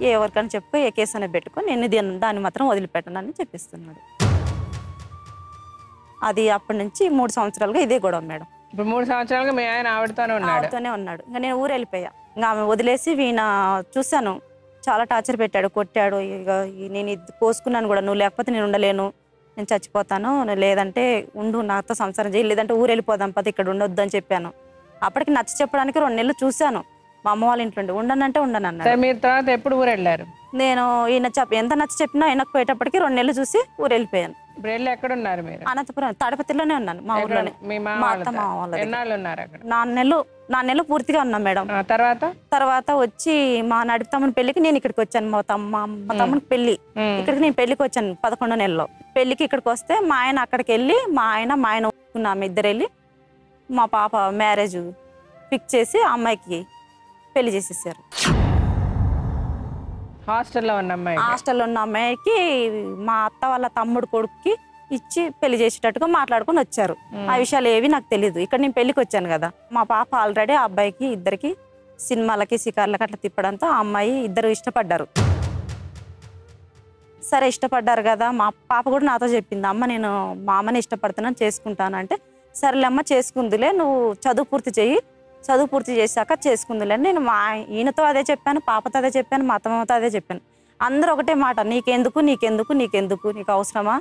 ఏ ఎవరికైనా చెప్పుకో ఏ కేసు అనేది పెట్టుకో నేను దీన్ని దాన్ని మాత్రం వదిలిపెట్టను అని చెప్పిస్తున్నాడు. అది అప్పటి నుంచి మూడు సంవత్సరాలుగా ఇదే గొడవ మేడం. ఇప్పుడు మూడు సంవత్సరాలుగా మీ ఆయన ఆవిడతోనే ఉన్నాడు. ఆవిడతోనే ఉన్నాడు. ఇంకా నేను ఊరు వెళ్ళిపోయా. ఇంకా ఆమె వదిలేసి వీణ చూశాను. చాలా టార్చర్ పెట్టాడు కొట్టాడు. ఇక నేను ఇది పోసుకున్నాను కూడా నువ్వు లేకపోతే నేను ఉండలేను. నేను చచ్చిపోతాను. లేదంటే ఉండు నాతో సంసారం చేయి. లేదంటే ఊరు వెళ్ళిపోదాం పది ఇక్కడ ఉండొద్దు అని చెప్పాను. అప్పటికి నచ్చ చెప్పడానికి రెండు నెలలు చూశాను. మా అమ్మ వాళ్ళ ఇంట్లో ఉండి ఉండనంటే ఉండను సరే అన్నాడు మీరు తర్వాత ఎప్పుడు ఊరు వెళ్ళారు నేను ఈయన ఎంత నచ్చ చెప్పినా ఆయనకు పోయేటప్పటికి రెండు నెలలు చూసి ఊరు వెళ్ళిపోయాను ఇప్పుడు వెళ్ళి ఎక్కడ ఉన్నారు మీరు? అనంతపురం తాడిపత్రిలోనే ఉన్నాను మా? ఊర్లోనే. మీ మా అత్త మామ వాళ్ళ ఉన్నారు అక్కడ? నాలుగు నెలలు నాలుగు నెలలు పూర్తిగా ఉన్నాం మేడం. తర్వాత? తర్వాత వచ్చి మా నడిపి తమ్ముని పెళ్ళికి నేను ఇక్కడికి వచ్చాను మా తమ్మ మా తమ్మునికి పెళ్ళి. ఇక్కడికి నేను పెళ్ళికి వచ్చాను పదకొండో నెలలో. పెళ్ళికి ఇక్కడికి వస్తే మా ఆయన అక్కడికి వెళ్ళి మా ఆయన మా ఆయన ఒప్పుకున్న ఆమె ఇద్దరు వెళ్ళి. మా పాప మ్యారేజ్ ఫిక్స్ చేసి ఆ అమ్మాయికి పెళ్ళి చేసేసారు. హాస్టల్లో ఉన్న అమ్మాయి హాస్టల్లో ఉన్న అమ్మాయికి మా అత్త వాళ్ళ తమ్ముడు కొడుకుకి ఇచ్చి పెళ్ళి చేసేటట్టుగా మాట్లాడుకొని వచ్చారు. ఆ విషయాలు ఏవి నాకు తెలియదు ఇక్కడ నేను పెళ్ళికి వచ్చాను కదా. మా పాప ఆల్రెడీ ఆ అబ్బాయికి ఇద్దరికి సినిమాలకి షికార్లకి అట్లా తిప్పడంతో ఆ అమ్మాయి ఇద్దరు ఇష్టపడ్డారు. సరే ఇష్టపడ్డారు కదా. మా పాప కూడా నాతో చెప్పింది అమ్మ నేను మా అమ్మని ఇష్టపడుతున్నాను చేసుకుంటాను అంటే సరేలే చేసుకుందిలే నువ్వు చదువు పూర్తి చెయ్యి. చదువు పూర్తి చేశాక చేసుకుందిలే అని నేను మా ఈయనతో అదే చెప్పాను పాపతో అదే చెప్పాను మా అత్తమ్మతో అదే చెప్పాను. అందరూ ఒకటే మాట నీకెందుకు నీకెందుకు నీకెందుకు నీకు అవసరమా?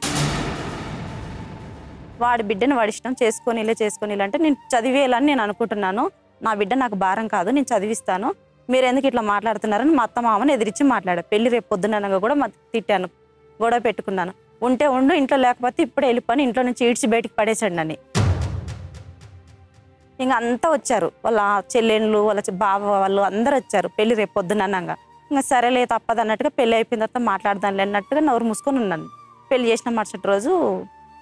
వాడి బిడ్డని వాడి ఇష్టం చేసుకొని ఇలా చేసుకొని ఇలా అంటే నేను చదివేయాలని నేను అనుకుంటున్నాను. నా బిడ్డ నాకు భారం కాదు నేను చదివిస్తాను. మీరు ఎందుకు ఇట్లా మాట్లాడుతున్నారని మా అత్త మామని ఎదిరించి మాట్లాడా. పెళ్ళి రేపు పొద్దుననగా కూడా మా తిట్టాను గొడవ పెట్టుకున్నాను. ఉంటే ఉండు ఇంట్లో లేకపోతే ఇప్పుడే వెళ్ళిపోయి ఇంట్లో నుంచి ఈడ్చి బయటికి పడేసాడు నన్ను. ఇంకా అంతా వచ్చారు. వాళ్ళ చెల్లెళ్ళు వాళ్ళ బావ వాళ్ళు అందరూ వచ్చారు. పెళ్ళి రేపు పొద్దుననగా ఇంకా సరేలే తప్పదు అన్నట్టుగా పెళ్ళి అయిపోయిన తర్వాత మాట్లాడదాంలే అన్నట్టుగా నోరు మూసుకొని ఉన్నాను. పెళ్ళి చేసిన మరుసటి రోజు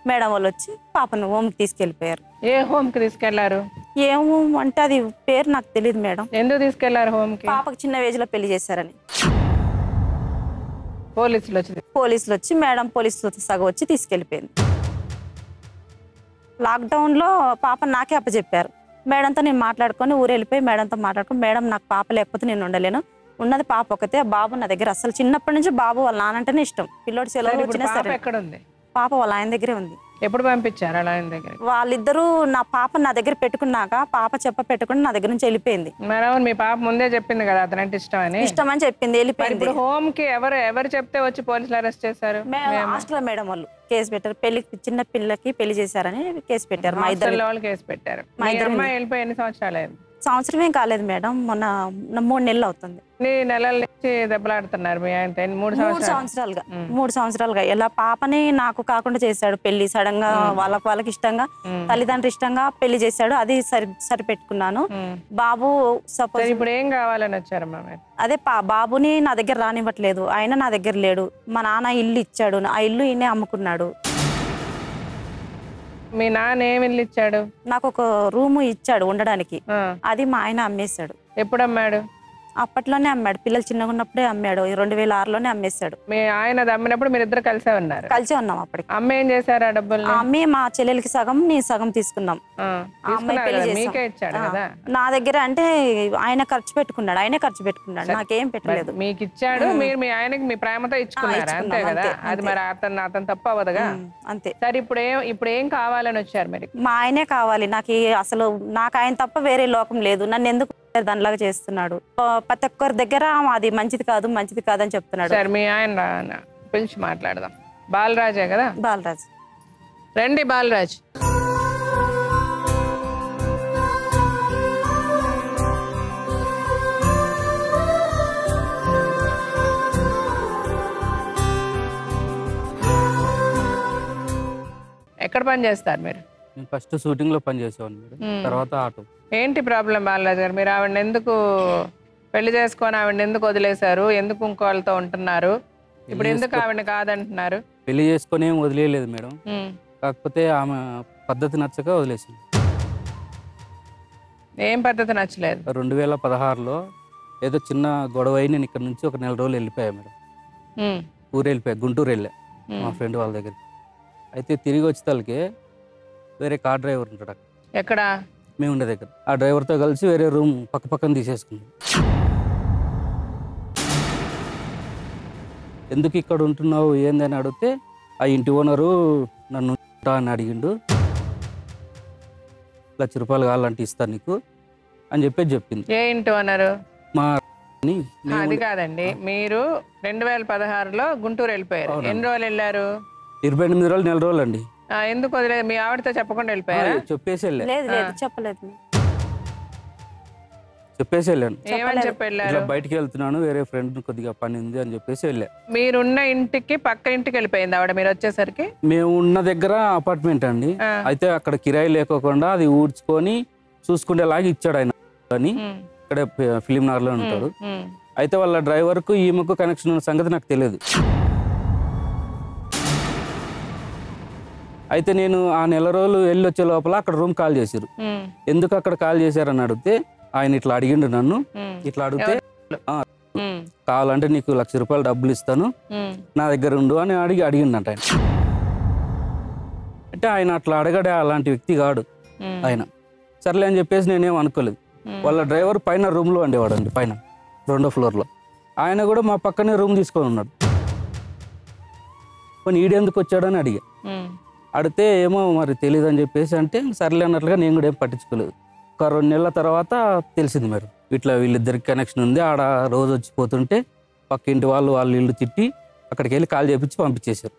మేడం వాళ్ళు వచ్చి పాపను హోమ్కి తీసుకెళ్ళిపోయారు. ఏ హోమ్కి తీసుకెళ్ళారు? ఏం home అంటే అది పేరు నాకు తెలియదు మేడం. ఎందుకు తీసుకెళ్ళారు హోమ్కి? పాపకి చిన్న ఏజ్లో పెళ్ళి చేశారని. పోలీసులు వచ్చి పోలీసులు వచ్చి మేడం పోలీసులతో సగం వచ్చి తీసుకెళ్ళిపోయింది. లాక్డౌన్లో పాప నాకే అప్పచెప్పారు. మేడంతో నేను మాట్లాడుకొని ఊరు వెళ్ళిపోయి మేడంతో మాట్లాడుకొని మేడం నాకు పాప లేకపోతే నేను ఉండలేను. ఉన్నది పాప ఒకతే బాబు నా దగ్గర అసలు చిన్నప్పటి నుంచి బాబు వాళ్ళ నానంటేనే ఇష్టం. పిల్లోడు సెలవు వచ్చినా సరే. పాప వాళ్ళ ఆయన దగ్గరే ఉంది. ఎప్పుడు పంపించారు అలా ఆయన దగ్గరికి? వాళ్ళిద్దరూ నా పాప నా దగ్గర పెట్టుకున్నాక పాప చెప్ప పెట్టుకుని నా దగ్గర నుంచి వెళ్ళిపోయింది. అవును మీ పాప ముందే చెప్పింది కదా అతనంటే ఇష్టం అని ఇష్టం అని చెప్పింది వెళ్ళిపోయింది హోమ్కి ఎవరు ఎవరు చెప్తే వచ్చి పోలీసులు అరెస్ట్ చేశారు? హాస్టల్ మేడం వాళ్ళు కేసు పెట్టారు. పెళ్ళి చిన్న పిల్లకి పెళ్ళి చేశారని కేసు పెట్టారు మా ఇద్దరు వాళ్ళు కేసు పెట్టారు. మా ఇద్దరు వెళ్ళిపోయి ఎన్ని సంవత్సరాలు అయింది సంవత్సరం ఏం కాలేదు మేడం. మొన్న మూడు నెలలు అవుతుంది. నెలల నుంచి దెబ్బలాడుతున్నారు మీ ఎన్ని- మూడు మూడు సంవత్సరాలు. సంవత్సరాలుగా. మూడు సంవత్సరాలుగా. ఇలా పాపని నాకు కాకుండా చేశాడు. పెళ్ళి సడన్గా వాళ్ళకి వాళ్ళకి ఇష్టంగా. తల్లిదండ్రులు ఇష్టంగా పెళ్ళి చేశాడు. అది సరి సరిపెట్టుకున్నాను. బాబు సపోజ్ ఇప్పుడు ఏం కావాలని వచ్చారమ్మా మీరు? అదే పా బాబుని నా దగ్గర రానివ్వట్లేదు. ఆయన నా దగ్గర లేడు. మా నాన్న ఇల్లు ఇచ్చాడు. ఆ ఇల్లు ఈయనే అమ్ముకున్నాడు. మీ నాన్న ఏమి ఇల్లు ఇచ్చాడు నాకు ఒక రూము ఇచ్చాడు ఉండడానికి. అది మా ఆయన అమ్మేశాడు. ఎప్పుడు అమ్మాడు అప్పట్లోనే అమ్మాడు. పిల్లలు చిన్నగా ఉన్నప్పుడే అమ్మాడు. రెండు వేల ఆరులోనే అమ్మేశాడు. మీ ఆయన అమ్మినప్పుడు మీరు ఇద్దరు కలిసే ఉన్నారు? కలిసే ఉన్నాం అప్పటికి. అమ్మ ఏం చేశారు ఆ డబ్బుల్ని? ఆ అమ్మి మా చెల్లెలకి సగం నేను సగం తీసుకున్నాం అమ్మాయి పెళ్ళి నా దగ్గర అంటే ఆయన ఖర్చు పెట్టుకున్నాడు ఆయనే ఖర్చు పెట్టుకున్నాడు. నాకేం పెట్టలేదు. మీకు ఇచ్చాడు మీరు మీ ఆయనకి మీ ప్రేమతో ఇచ్చుకున్నారు? ఇచ్చుకున్నాం, అంతే కదా అది మరి అతను అతను తప్పు అంతే. సరే ఇప్పుడు ఏం ఇప్పుడు ఏం కావాలని వచ్చారు మీరు? మా ఆయనే కావాలి. నాకు అసలు నాకు ఆయన తప్ప వేరే లోకం లేదు. నన్ను ఎందుకు దానిలాగా చేస్తున్నాడు? ప్రతి ఒక్కరి దగ్గర అది మంచిది కాదు మంచిది కాదు అని చెప్తున్నాడు. సరే మీ ఆయన పిలిచి మాట్లాడదాం. బాలరాజే కదా? బాలరాజు. రండి బాలరాజ్. ఎక్కడ పని చేస్తారు మీరు? నేను ఫస్ట్ షూటింగ్లో పని చేసేవాడిని. తర్వాత ఆటో. ఏంటి ప్రాబ్లం బాలరాజు గారు? మీరు ఆవిడని ఎందుకు పెళ్ళి చేసుకొని ఆవిడని ఎందుకు వదిలేశారు? ఎందుకు ఇంకోళ్ళతో ఉంటున్నారు? ఇప్పుడు ఎందుకు ఆవిడని కాదంటున్నారు? పెళ్ళి చేసుకొని ఏం వదిలేయలేదు మేడం. కాకపోతే ఆమె పద్ధతి నచ్చక వదిలేసింది. ఏం పద్ధతి నచ్చలేదు? రెండు వేల పదహారులో ఏదో చిన్న గొడవ అయి నేను ఇక్కడ నుంచి ఒక నెల రోజులు వెళ్ళిపోయా మేడం. ఊరు వెళ్ళిపోయా గుంటూరు వెళ్ళా మా. ఫ్రెండ్ వాళ్ళ దగ్గర అయితే తిరిగి వచ్చేతలకి వేరే కార్ డ్రైవర్ ఉంటాడు అక్కడ. ఎక్కడ? మేము ఉండే దగ్గర. ఆ డ్రైవర్తో కలిసి వేరే రూమ్ పక్క పక్కన తీసేసుకున్నాం. ఎందుకు ఇక్కడ ఉంటున్నావు ఏందని అడిగితే ఆ ఇంటి ఓనరు నన్ను ఉంటా అని అడిగిండు. లక్ష రూపాయలు కావాలంటే ఇస్తాను నీకు అని చెప్పేసి చెప్పింది. ఏ ఇంటి అన్నారు మా అది కాదండి. మీరు రెండు వేల పదహారులో గుంటూరు వెళ్ళిపోయారు. ఎన్ని రోజులు వెళ్ళారు? ఇరవై ఎనిమిది రోజులు నెల రోజులు అండి ఎందుకు వదిలేదు? మీ ఆవిడతో చెప్పకుండా వెళ్ళిపోయారా? చెప్పేసి వెళ్ళా. లేదు లేదు ఆ. చెప్పలేదు. చెప్పేసి వెళ్ళాను. ఇట్లా బయటికి వెళ్తున్నాను వేరే ఫ్రెండ్ కొద్దిగా పని ఉంది అని చెప్పేసి వెళ్ళా. మీరున్న ఇంటికి పక్క ఇంటికి వెళ్ళిపోయింది ఆవిడ మీరు వచ్చేసరికి? మేము ఉన్న దగ్గర అపార్ట్మెంట్ అండి. అయితే అక్కడ కిరాయి లేకోకుండా అది ఊడ్చుకొని చూసుకునేలాగా ఇచ్చాడు ఆయన. అని ఇక్కడ ఫిలిం నగర్లో ఉంటాడు. అయితే వాళ్ళ డ్రైవర్కు ఈమెకు కనెక్షన్ ఉన్న సంగతి నాకు తెలియదు. అయితే నేను ఆ నెల రోజులు వెళ్ళి వచ్చే లోపల అక్కడ రూమ్ కాల్ చేశారు. ఎందుకు అక్కడ కాల్ చేశారని అడిగితే ఆయన ఇట్లా అడిగిండు నన్ను. ఇట్లా అడిగితే కావాలంటే నీకు లక్ష రూపాయలు డబ్బులు ఇస్తాను. నా దగ్గర ఉండు అని అడిగి అడిగిండంట ఆయన. అంటే ఆయన అట్లా అడగడే అలాంటి వ్యక్తి కాడు ఆయన. సర్లే అని చెప్పేసి నేనేం అనుకోలేదు. వాళ్ళ డ్రైవర్ పైన రూమ్లో ఉండేవాడు అండి పైన రెండో ఫ్లోర్లో ఆయన కూడా మా పక్కనే రూమ్ తీసుకొని ఉన్నాడు. కొన్ని ఈడెందుకు వచ్చాడని అడిగా. అడిగితే ఏమో మరి తెలియదు అని చెప్పేసి అంటే సర్లే అన్నట్లుగా నేను కూడా ఏం పట్టించుకోలేదు. ఒక రెండు నెలల తర్వాత తెలిసింది మరి. ఇట్లా వీళ్ళిద్దరికి కనెక్షన్ ఉంది. ఆడ రోజు వచ్చి పోతుంటే పక్క ఇంటి వాళ్ళు వాళ్ళు ఇల్లు తిట్టి అక్కడికి వెళ్ళి కాల్ చేపించి పంపించేశారు.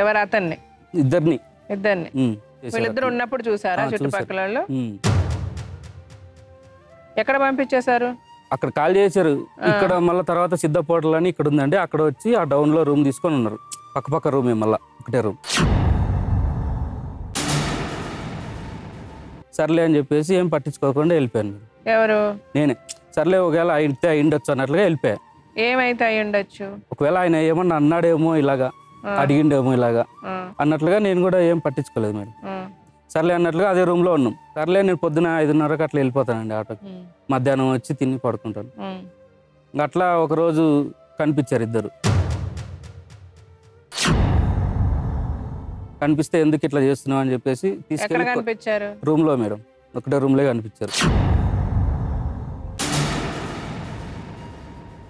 ఎవరు? అతన్ని? ఇద్దరిని. ఇద్దరిని. వీళ్ళిద్దరు. ఉన్నప్పుడు చూసారా. చుట్టుపక్కల వాళ్ళు. ఎక్కడ పంపించేశారు? అక్కడ కాల్ చేశారు. ఇక్కడ మళ్ళీ తర్వాత సిద్ధపోటలు అని ఇక్కడ ఉందండి. అక్కడ వచ్చి ఆ డౌన్లో రూమ్ తీసుకొని ఉన్నారు. పక్క పక్క రూమే మళ్ళా. ఒకటే రూమ్ సర్లే అని చెప్పేసి ఏం పట్టించుకోకుండా వెళ్ళిపోయాను ఎవరు? నేనే. సర్లే ఒకవేళ అయితే అయిండొచ్చు అన్నట్లుగా వెళ్ళిపోయా. ఏమైతే అయి ఉండొచ్చు ఒకవేళ ఆయన ఏమన్నా అన్నాడేమో ఇలాగా అడిగిండేమో ఇలాగా అన్నట్లుగా నేను కూడా ఏం పట్టించుకోలేదు మేడం. సర్లే అన్నట్లుగా అదే రూమ్లో ఉన్నాం. సర్లే నేను పొద్దున ఐదున్నరకు అట్లా వెళ్ళిపోతానండి ఆటోకి. మధ్యాహ్నం వచ్చి తిని పడుకుంటాను. అట్లా ఒకరోజు కనిపించారు ఇద్దరు. కనిపిస్తే ఎందుకు ఇట్లా చేస్తున్నావు అని చెప్పేసి తీసుకెళ్ళి రూమ్లో మేడం. ఒకటే రూమ్లో కనిపించారు.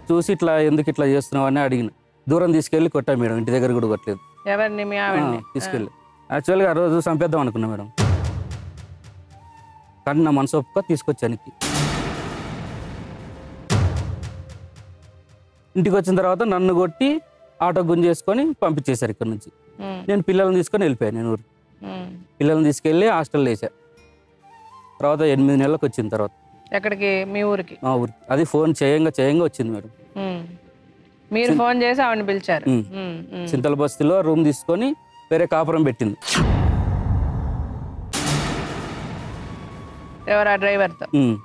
చూసి ఇట్లా ఎందుకు ఇట్లా చేస్తున్నావు అని అడిగిన. దూరం తీసుకెళ్ళి కొట్టా మేడం ఇంటి దగ్గర కూడా కొట్టలేదు. తీసుకెళ్ళి. యాక్చువల్గా ఆ రోజు చంపేద్దాం అనుకున్నా మేడం. కానీ నా మనసు ఒప్పుక తీసుకొచ్చాను ఇంటికి. ఇంటికి వచ్చిన తర్వాత నన్ను కొట్టి ఆటో గుంజేసుకొని పంపించేశారు ఇక్కడ నుంచి. నేను పిల్లల్ని తీసుకొని వెళ్ళిపోయాను నేను ఊరికి. ఉమ్. పిల్లల్ని తీసుకెళ్ళి హాస్టల్లో వేసా తర్వాత ఎనిమిది నెలలకు వచ్చిన తర్వాత. ఎక్కడికి? మీ ఊరికి? మా ఊరికి. అది ఫోన్ చేయంగా చేయంగా వచ్చింది మేడం. మీరు ఫోన్ చేసి ఆవిడని పిలిచారు. చింతల బస్తీలో రూమ్ తీసుకొని వేరే కాపురం పెట్టింది. ఎవరు ఆ.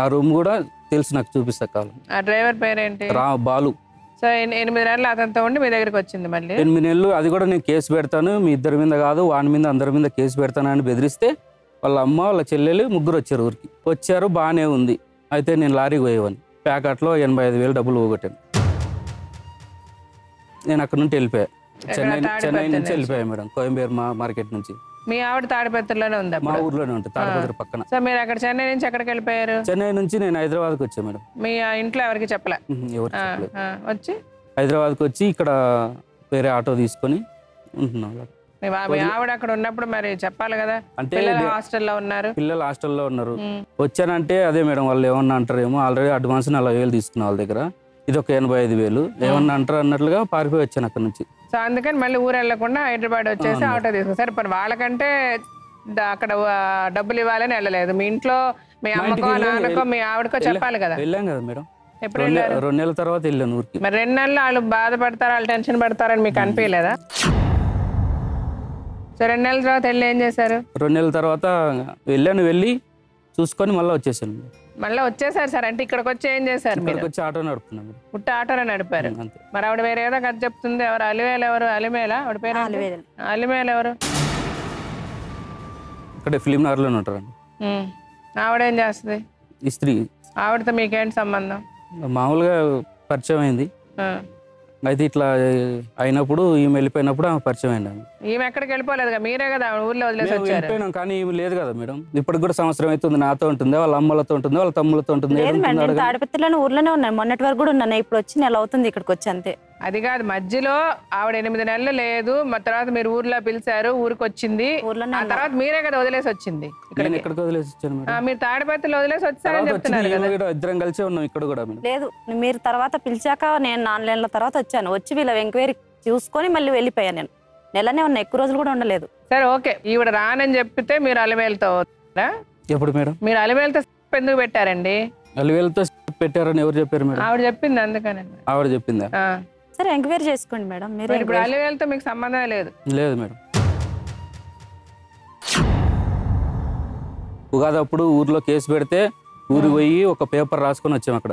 ఆ రూమ్ కూడా తెలుసు నాకు చూపిస్తా కాలం. ఆ డ్రైవర్ పేరేంటి? రా బాలు. సో ఎన్- ఎనిమిది నెలలు అతనితో ఉండి మీ దగ్గరికి వచ్చింది మళ్ళీ? ఎనిమిది నెలలు అది కూడా నేను కేసు పెడతాను. మీ ఇద్దరి మీద కాదు వాని మీద అందరి మీద కేసు పెడతాను అని బెదిరిస్తే వాళ్ళ అమ్మ వాళ్ళ చెల్లెలు ముగ్గురు వచ్చారు ఊరికి. వచ్చారు బాగానే ఉంది. అయితే నేను లారీకి పోయేవాడిని. ప్యాకెట్లో ఎనభై ఐదు వేలు డబ్బులు పోగొట్టాను. నేను అక్కడ నుండి వెళ్ళిపోయా. చెన్నై చెన్నై నుంచి నుంచి? వెళ్ళిపోయా మేడం. కోయంబేరు మా మార్కెట్ నుంచి. మీ ఆవిడ తాడిపత్రిలోనే ఉంది మా ఊర్లోనే ఉంటుంది తాడిపత్రి పక్కన. సో మీరు అక్కడ చెన్నై నుంచి ఎక్కడికి వెళ్ళిపోయారు? చెన్నై నుంచి నేను హైదరాబాద్కి వచ్చాను మేడం. మీ ఇంట్లో ఎవరికి చెప్పలే? వచ్చి? హైదరాబాద్కి వచ్చి ఇక్కడ వేరే ఆటో తీసుకొని ఉంటున్నాం ఆవిడ అక్కడ ఉన్నప్పుడు మరి చెప్పాలి కదా? అంటే హాస్టల్లో ఉన్నారు. పిల్లలు హాస్టల్లో ఉన్నారు. వచ్చానంటే అదే మేడం వాళ్ళు ఏమన్నా అంటారేమో ఆల్రెడీ అడ్వాన్స్ నలభై వేలు తీసుకున్న వాళ్ళ దగ్గర. ఇది ఒక ఎనభై ఐదు వేలు. ఏమన్నా అంటారు అన్నట్లుగా పారిపోయి వచ్చాను అక్కడ నుంచి. సో అందుకని మళ్ళీ ఊరు వెళ్ళకుండా హైదరాబాద్ వచ్చేసి. ఆటో తీసుకుని సరే పని వాళ్ళకంటే అక్కడ డబ్బులు ఇవ్వాలని వెళ్ళలేదు. మీ ఇంట్లో మీ అమ్మకో నాన్నకో మీ ఆవిడకో చెప్పాలి కదా. వెళ్ళాం కదా మేడం. ఎప్పుడు రెండు నెలల తర్వాత వెళ్ళాను ఊరికి. మరి రెండు నెలలు వాళ్ళు బాధపడతారు వాళ్ళు టెన్షన్ పడతారని మీకు అనిపించలేదా? సో రెండు నెలల తర్వాత వెళ్ళి ఏం చేశారు? రెండు నెలల తర్వాత వెళ్ళాను వెళ్ళి చూసుకొని మళ్ళీ వచ్చేసాను. మళ్ళీ వచ్చేసారు సార్ అంటే ఇక్కడికి వచ్చి ఏం చేశారు మీరు? వచ్చి ఆటో నడుపుతున్నాను మేడం. పుట్ట ఆటోలో నడిపారు. మరి ఆవిడ వేరే ఏదో కథ చెప్తుంది ఎవరు అలివేలు ఎవరు? అలిమేలా? ఆవిడ పేరు. అలిమేలు ఎవరు? ఇక్కడ ఫిలిం నగర్లోనే ఉంటారండి. ఆవిడేం చేస్తుంది? ఇస్త్రీ ఆవిడతో మీకేంటి సంబంధం? మామూలుగా పరిచయం అయింది. అయితే ఇట్లా అయినప్పుడు ఈమె వెళ్ళిపోయినప్పుడు ఆమె పరిచయం అయింది ఈమె ఎక్కడికి వెళ్ళిపోలేదుగా మీరే కదా ఊర్లో వదిలేసి వెళ్ళిపోయినాం కానీ ఈమె లేదు కదా మేడం. ఇప్పటికి కూడా సంవత్సరం అవుతుంది నాతో ఉంటుంది వాళ్ళ అమ్మలతో ఉంటుంది వాళ్ళ తమ్ములతో ఉంటుంది. తాడిపత్రిలోనే ఊర్లోనే ఉన్నాను. మొన్నటి వరకు కూడా ఉన్నాను. ఇప్పుడు వచ్చి నెల అవుతుంది ఇక్కడికి వచ్చి అంతే. అది కాదు మధ్యలో ఆవిడ ఎనిమిది నెలలు లేదు మరి తర్వాత మీరు ఊర్లో పిలిచారు ఊరికి వచ్చింది ఆ. తర్వాత మీరే కదా వదిలేసి వచ్చింది నేను ఇక్కడికి ఎక్కడికి వదిలేసి వచ్చాను ఆ, మేడం మీరు తాడిపత్రిలో వదిలేసి తర్వాత వచ్చారని చెప్తున్నారు ఈమె కదా. కూడా ఇద్దరం కలిసే ఉన్నాం ఇక్కడ కూడా మేడం. లేదు మీరు తర్వాత పిలిచాక నేను నాలుగు నెలల తర్వాత వచ్చాను. వచ్చి వీళ్ళ ఎంక్వైరీ చూసుకొని మళ్ళీ వెళ్ళిపోయాను నేను. నెలనే ఉన్నా ఎక్కువ రోజులు కూడా ఉండలేదు. సరే ఓకే. ఈవిడ రానని చెప్పితే మీరు అలివేలతో? ఎప్పుడు మేడం? మీరు అలివేలతో ఎందుకు పెట్టారండి? అలివేలతో పెట్టారని ఎవరు చెప్పారు మేడం? ఆవిడ చెప్పింది అందుకని ఆవిడ చెప్పిందా? ఆ. సరే ఎంక్వైరీ చేసుకోండి మేడం. మీరు ఇప్పుడు అలివేలతో మీకు సంబంధమే లేదు. లేదు మేడం. ఉగాది అప్పుడు ఊర్లో కేసు పెడితే ఊరికి పోయి ఒక పేపర్ రాసుకొని వచ్చాం అక్కడ.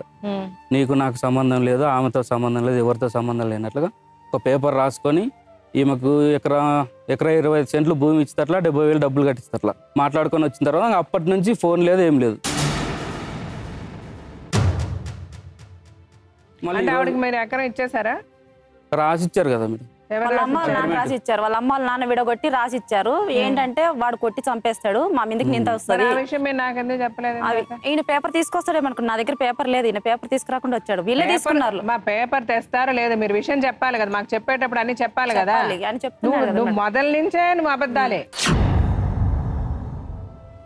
నీకు నాకు సంబంధం లేదు ఆమెతో సంబంధం లేదు ఎవరితో సంబంధం లేనట్లుగా ఒక పేపర్ రాసుకొని ఈమెకు ఎకరా ఎకరా ఇరవై ఐదు సెంట్లు భూమి ఇచ్చేటట్లా డెబ్బై వేలు డబ్బులు కట్టిస్తట్లా మాట్లాడుకొని వచ్చిన తర్వాత అప్పటి నుంచి ఫోన్ లేదు ఏం లేదు. మళ్ళీ ఆవిడకి మీరు ఎకరం ఇచ్చేసారా రాసి ఇచ్చారు కదా మీరు? వాళ్ళ అమ్మ వాళ్ళ రాసిచ్చారు? నాన్న రాసి ఇచ్చారు వాళ్ళ అమ్మ వాళ్ళ నాన్న విడగొట్టి రాసి ఇచ్చారు ఏంటంటే వాడు కొట్టి చంపేస్తాడు. మా మీదకి మరి వస్తుంది? ఈయన పేపర్ తీసుకొస్తాడేమనుకున్నా. నా దగ్గర పేపర్ లేదు. ఈయన పేపర్ తీసుకురాకుండా వచ్చాడు. వీళ్ళే తీసుకున్నారు. మా పేపర్ తెస్తారో లేదో. మీరు విషయం చెప్పాలి కదా. మాకు చెప్పేటప్పుడు అన్ని చెప్పాలి కదా. అని చెప్తున్నాడు. మొదల నుంచే నువ్వు అబద్ధాలే.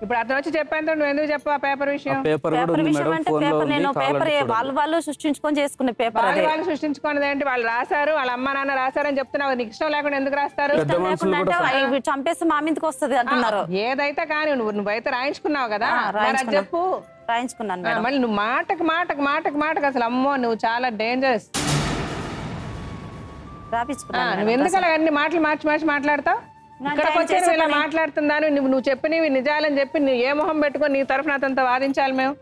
ఇప్పుడు అతను వచ్చి చెప్పేంత నువ్వు ఎందుకు చెప్పు ఆ పేపర్ విషయం? పేపర్ విషయం అంటే పేపర్ నేను పేపర్. వాళ్ళు వాళ్ళు సృష్టించుకొని చేసుకునే పేపర్ వాళ్ళు అదే. వాళ్ళు సృష్టించుకున్నది ఏంటి? వాళ్ళు రాశారు వాళ్ళ అమ్మ నాన్న రాశారని చెప్తున్నావు నీకు ఇష్టం లేకుండా ఎందుకు రాస్తారు? లేకుండా అంటే చంపేస్తే మా మీదకి వస్తుంది అంటున్నారు. ఏదైతే కానీ నువ్వు నువ్వైతే రాయించుకున్నావు కదా. చెప్పు. రాయించుకున్నాను మళ్ళీ నువ్వు మాటకు మాటకు మాటకు మాటకు అసలు అమ్మో నువ్వు చాలా డేంజరస్ రాపించుకున్నాను నువ్వు మేడం. ఎందుకు అలా అన్ని మాటలు మార్చి మార్చి మాట్లాడతావు? ఇక్కడికి వచ్చి ఇలా మాట్లాడుతున్నాను నువ్వు నువ్వు చెప్పినవి నిజాలని చెప్పి నువ్వు ఏ మొహం పెట్టుకొని నీ తరఫున అతనితో వాదించాలి మేము?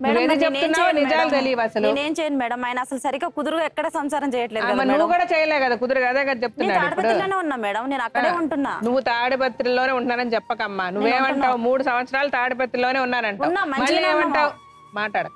మేడం, నేనేం చేయను ఆయన అసలు సరిగ్గా కుదురుగా ఎక్కడ సంసారం చేయట్లేదు నువ్వు కూడా చేయలే కదా కుదురు అదే కదా ఉన్నా మేడం నేను అక్కడే ఉంటున్నా. నువ్వు తాడిపత్రిలోనే ఉంటున్నానని చెప్పకమ్మా. నువ్వేమంటావు? మూడు సంవత్సరాలు తాడిపత్రిలోనే ఉన్నానంటావు. ఉన్నా, మళ్ళీ ఏమంటావు? మాట్లాడ.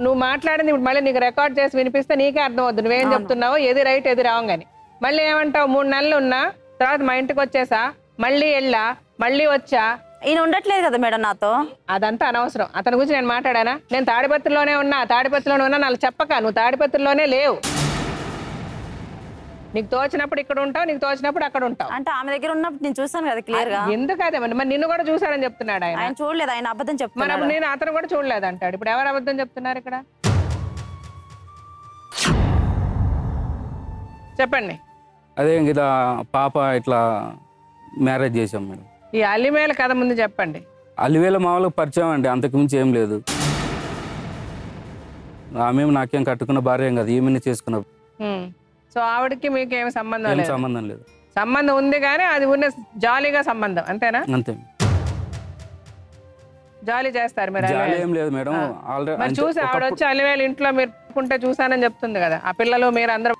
నువ్వు మాట్లాడింది ఇప్పుడు మళ్ళీ నీకు రికార్డ్ చేసి వినిపిస్తే నీకే అర్థం అవుతుంది నువ్వేం చెప్తున్నావో ఏది రైట్ ఏది రాంగ్ అని. మళ్ళీ ఏమంటావు? మూడు నెలలు ఉన్నా తర్వాత మా ఇంటికి వచ్చేసా? మళ్ళీ వెళ్ళా? మళ్ళీ వచ్చా? ఈయన ఉండట్లేదు కదా మేడం నాతో. అదంతా అనవసరం. అతని గురించి నేను మాట్లాడానా? నేను తాడిపత్రిలోనే ఉన్నా. తాడిపత్రిలోనే ఉన్నా నాకు చెప్పక. నువ్వు తాడిపత్రిలోనే లేవు. నీకు తోచినప్పుడు ఇక్కడ ఉంటావు నీకు తోచినప్పుడు అక్కడ ఉంటావు. అంటే ఆమె దగ్గర ఉన్నప్పుడు నేను చూసాను కదా క్లియర్గా ఎందుకు అదే మరి? నిన్ను కూడా చూసారని చెప్తున్నాడు ఆయన. ఆయన చూడలేదు ఆయన అబద్ధం మరి చెప్తున్నాడు. నేను అతను కూడా చూడలేదు అంటాడు. ఇప్పుడు ఎవరు అబద్ధం చెప్తున్నారు ఇక్కడ? చెప్పండి. అదే ఇలా పాప ఇట్లా మ్యారేజ్ చేసాం మేడం. ఈ అల్లిమేల కథ ముందు చెప్పండి. అలివేల మామూలుగా పరిచయం అండి అంతకుమించి ఏం లేదు. ఆమె నాకేం కట్టుకున్న భార్య ఏం కాదు ఈమెని చేసుకున్న ఉమ్. సో ఆవిడకి మీకు ఏమి సంబంధం లేదు. సంబంధం లేదు. సంబంధం ఉంది కానీ అది ఉన్న జాలీగా సంబంధం అంతేనా? అంతే. జాలీ చేస్తారు మీరు. ఏం లేదు మేడం. చూసి ఆవిడ వచ్చి అలివేలు ఇంట్లో మీరు చూసానని చెప్తుంది కదా. ఆ పిల్లలు మీరు అందరూ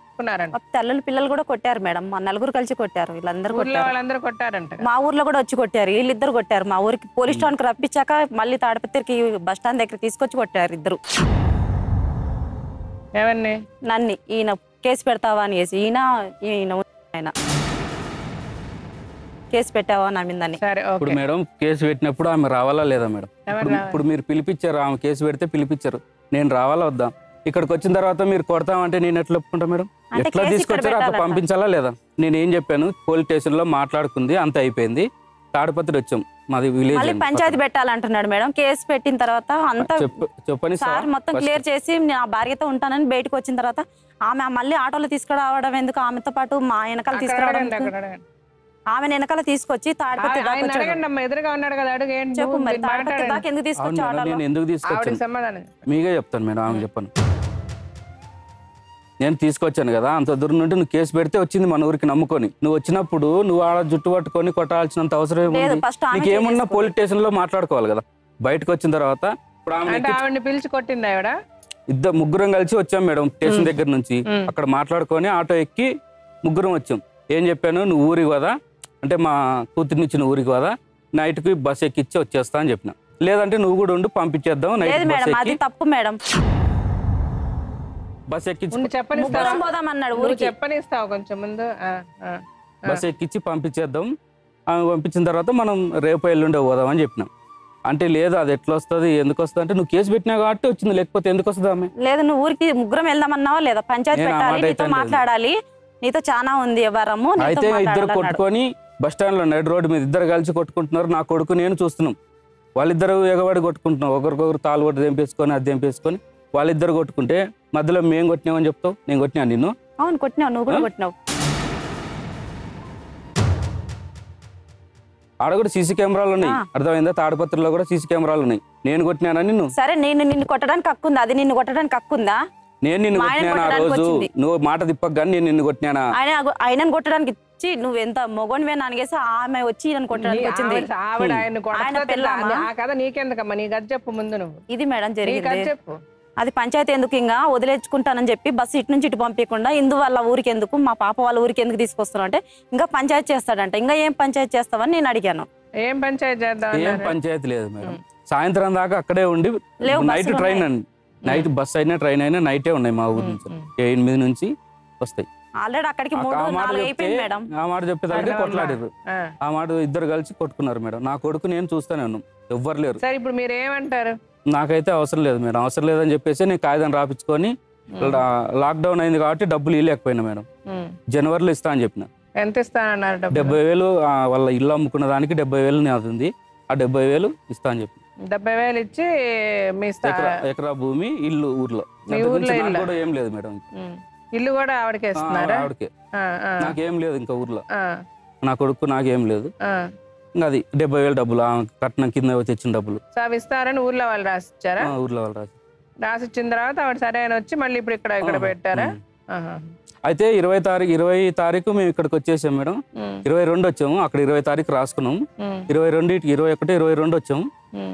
తెల్లలు పిల్లలు కూడా కొట్టారు మేడం. మా నలుగురు కలిసి కొట్టారు. వీళ్ళందరూ వాళ్ళందరూ కొట్టారంట మా ఊర్లో కూడా వచ్చి కొట్టారు. వీళ్ళిద్దరు కొట్టారు. మా ఊరికి పోలీస్ స్టేషన్కి రప్పించాక మళ్ళీ తాడిపత్రికి బస్ స్టాండ్ దగ్గర తీసుకొచ్చి కొట్టారు ఇద్దరు. ఎవరిని? నన్ను ఈయన కేసు పెడతావా అని వేసి ఈయన ఈయన ఆయన. కేసు పెట్టావా నా మీదని సరే ఇప్పుడు ఓకే. మేడం కేసు పెట్టినప్పుడు ఆమె రావాలా లేదా మేడం? ఎవరు ఇప్పుడు రావాలి? ఇప్పుడు మీరు పిలిపించారు ఆమె కేసు పెడితే పిలిపించారు. నేను రావాలా వద్దా? ఇక్కడికి వచ్చిన తర్వాత మీరు కొడతామంటే నేను ఎట్లా ఒప్పుకుంటా మేడం? అంటే ఎట్లా కేసు ఇక్కడ తీసుకొచ్చారో పెట్టాలంట. పంపించాలా లేదా? నేను ఏం చెప్పాను? పోలీస్ స్టేషన్లో మాట్లాడుకుంది అంత అయిపోయింది. తాడిపత్రి వచ్చాం మాది విలేజ్ మళ్ళీ పంచాయతీ పెట్టాలంటున్నాడు మేడం. కేసు పెట్టిన తర్వాత అంతా చెప్పు చెప్పని సార్ మొత్తం క్లియర్ చేసి నా భార్యతో ఉంటానని బయటకు వచ్చిన తర్వాత ఆమె మళ్ళీ ఆటోలో తీసుకురావడం ఎందుకు? ఆమెతో పాటు మా వెనకాల తీసుకురావడం. ఆమె వెనకాల తీసుకొచ్చి తాడిపత్రి ఎదురుగా ఉన్నాడు కదా అడుగు చెప్పు మరి తాడిపత్రి. దాకా ఎందుకు నేను తీసుకొచ్చాను? మీకే చెప్తాను మేడం ఆమె చెప్పను. నేను తీసుకొచ్చాను కదా అంత దూరం నుండి నువ్వు కేసు పెడితే వచ్చింది మన ఊరికి నమ్ముకొని. నువ్వు వచ్చినప్పుడు నువ్వు ఆడ జుట్టు పట్టుకొని కొట్టాల్సినంత అవసరం ఏముంది? ఫస్ట్ ఆమె నీకు ఏమున్నా. పోలీస్ స్టేషన్లో మాట్లాడుకోవాలి కదా బయటకు వచ్చిన తర్వాత. ఇప్పుడు ఆమె పిలిచి కొట్టింది ఆవిడ? ఇద్దరు ముగ్గురం కలిసి వచ్చాం మేడం స్టేషన్ దగ్గర నుంచి. అక్కడ మాట్లాడుకొని ఆటో ఎక్కి ముగ్గురం వచ్చాం. ఏం చెప్పాను? నువ్వు ఊరికి కదా అంటే మా కూతుర్నిచ్చిన ఊరికి కదా నైట్కి బస్ ఎక్కిచ్చి వచ్చేస్తా అని చెప్పిన. లేదంటే నువ్వు కూడా ఉండి పంపించేద్దాం నైట్ బస్ మేడం అది ఎక్కి తప్పు మేడం. బస్ ఎక్కించి చెప్పనిస్తావా? ఊరికి. చెప్పనిస్తావు కొంచెం ముందు. బస్ ఎక్కించి పంపించేద్దాం. పంపించిన తర్వాత మనం రేపు ఎల్లుండే పోదాం అని చెప్పినాం. అంటే లేదు అది ఎట్లా వస్తుంది ఎందుకు వస్తుంది అంటే నువ్వు కేసు పెట్టినా కాబట్టి వచ్చింది లేకపోతే ఎందుకు వస్తుంది ఆమె లేదు నువ్వు ఊరికి ముగ్గురం వెళ్దామన్నావా లేదా పంచాయతీ పెట్టాలి నీతో. మాట్లాడాలి నీతో చాలా ఉంది ఎవరము అయితే ఇద్దరు. కొట్టుకొని బస్ స్టాండ్లో నైట్ రోడ్డు మీద ఇద్దరు కలిసి కొట్టుకుంటున్నారు నా కొడుకు నేను చూస్తున్నాం వాళ్ళిద్దరు ఎగబడి కొట్టుకుంటున్నాం ఒకరికొకరు తాలు కొట్టి తెంపేసుకొని అది తెంపేసుకొని వాళ్ళిద్దరు కొట్టుకుంటే మధ్యలో మేము కొట్టినామని చెప్తావు నేను కొట్టినా నిన్ను అవును కొట్టినావు నువ్వు కూడా? కొట్టినావు ఆడ కూడా సీసీ కెమెరాలు ఉన్నాయి. అర్థమైందా? తాడిపత్రిలో కూడా సీసీ కెమెరాలు ఉన్నాయి. నేను కొట్టినానా నిన్ను? సరే నేను నిన్ను కొట్టడానికి హక్కుందా అది నిన్ను కొట్టడానికి హక్కుందా నేను నిన్ను కొట్టినానా ఆ రోజు. నువ్వు మాట తిప్పక కానీ నేను నిన్ను కొట్టినానా? ఆయన ఆయనను కొట్టడానికి ఇచ్చి నువ్వు ఎంత మొగోనివే నానిగేసి ఆమె వచ్చి ఈయన కొట్టడానికి వచ్చింది. ఆవిడ ఆయన నీకెందుకమ్మా? నీ గది చెప్పు ముందు నువ్వు. ఇది మేడం జరిగింది. చెప్పు. అది పంచాయతీ ఎందుకు ఇంకా వదిలేచుకుంటానని చెప్పి బస్సు ఇటు నుంచి ఇటు పంపించకుండా ఇందు వాళ్ళ ఊరికి ఎందుకు మా పాప వాళ్ళ ఊరికి ఎందుకు తీసుకొస్తున్నావు అంటే ఇంకా పంచాయతీ చేస్తాడంట. ఇంకా ఏం పంచాయతీ చేస్తావని నేను అడిగాను. ఏం పంచాయతీ చేద్దాం ఏం? పంచాయతీ లేదు మేడం. సాయంత్రం దాకా అక్కడే ఉండి లేవు నైట్ ట్రైన్. అండి. నైట్ బస్ అయినా ట్రైన్ అయినా నైటే ఉన్నాయి మా ఊరు నుంచి. ఎనిమిది నుంచి వస్తాయి. ఆల్రెడీ అక్కడికి ఆ- మూడు ఆ మాట చెప్పేదానికి. కొట్లాడారు. ఆ. మాట ఇద్దరు కలిసి కొట్టుకున్నారు మేడం. నా కొడుకు నేను చూస్తానే ఎవ్వరు లేరు. సరే ఇప్పుడు మీరు ఏమంటారు? నాకైతే అవసరం లేదు మేడం. అవసరం లేదని చెప్పేసి నేను కాగితం రాపించుకొని లాక్డౌన్ అయింది కాబట్టి డబ్బులు ఇవ్వలేకపోయినా మేడం. జనవరిలో ఇస్తా అని చెప్పిన. ఎంత ఇస్తానన్నారు డెబ్బై వేలు వాళ్ళ ఇల్లు అమ్ముకున్న దానికి డెబ్బై వేలు నాది ఉంది ఆ డెబ్బై వేలు ఇస్తా అని చెప్పి డెబ్బై వేలు ఇచ్చి మీ ఎకరా భూమి ఇల్లు ఊర్లో? కూడా ఏం లేదు మేడం. ఇల్లు కూడా ఆవిడకే ఇస్తున్నారా? ఆవిడకే. నాకేం లేదు ఇంకా ఊర్లో. నా కొడుకు నాకేం లేదు. అది డెబ్బై వేలు డబ్బులు కట్నం కింద తెచ్చిన డబ్బులు. సో అవి ఇస్తారని ఊర్లో వాళ్ళు రాసిచ్చారా? ఊర్లో వాళ్ళు రాసి రాసిచ్చిన తర్వాత ఆవిడ సరే అని వచ్చి మళ్ళీ ఇప్పుడు ఇక్కడ ఇక్కడ పెట్టారా. అయితే ఇరవై తారీఖు ఇరవై తారీఖు మేము ఇక్కడికి వచ్చేసాం మేడం. ఇరవై రెండు వచ్చాము అక్కడ ఇరవై తారీఖు రాసుకున్నాం. ఇరవై రెండు ఇరవై ఒకటి ఇరవై రెండు వచ్చాము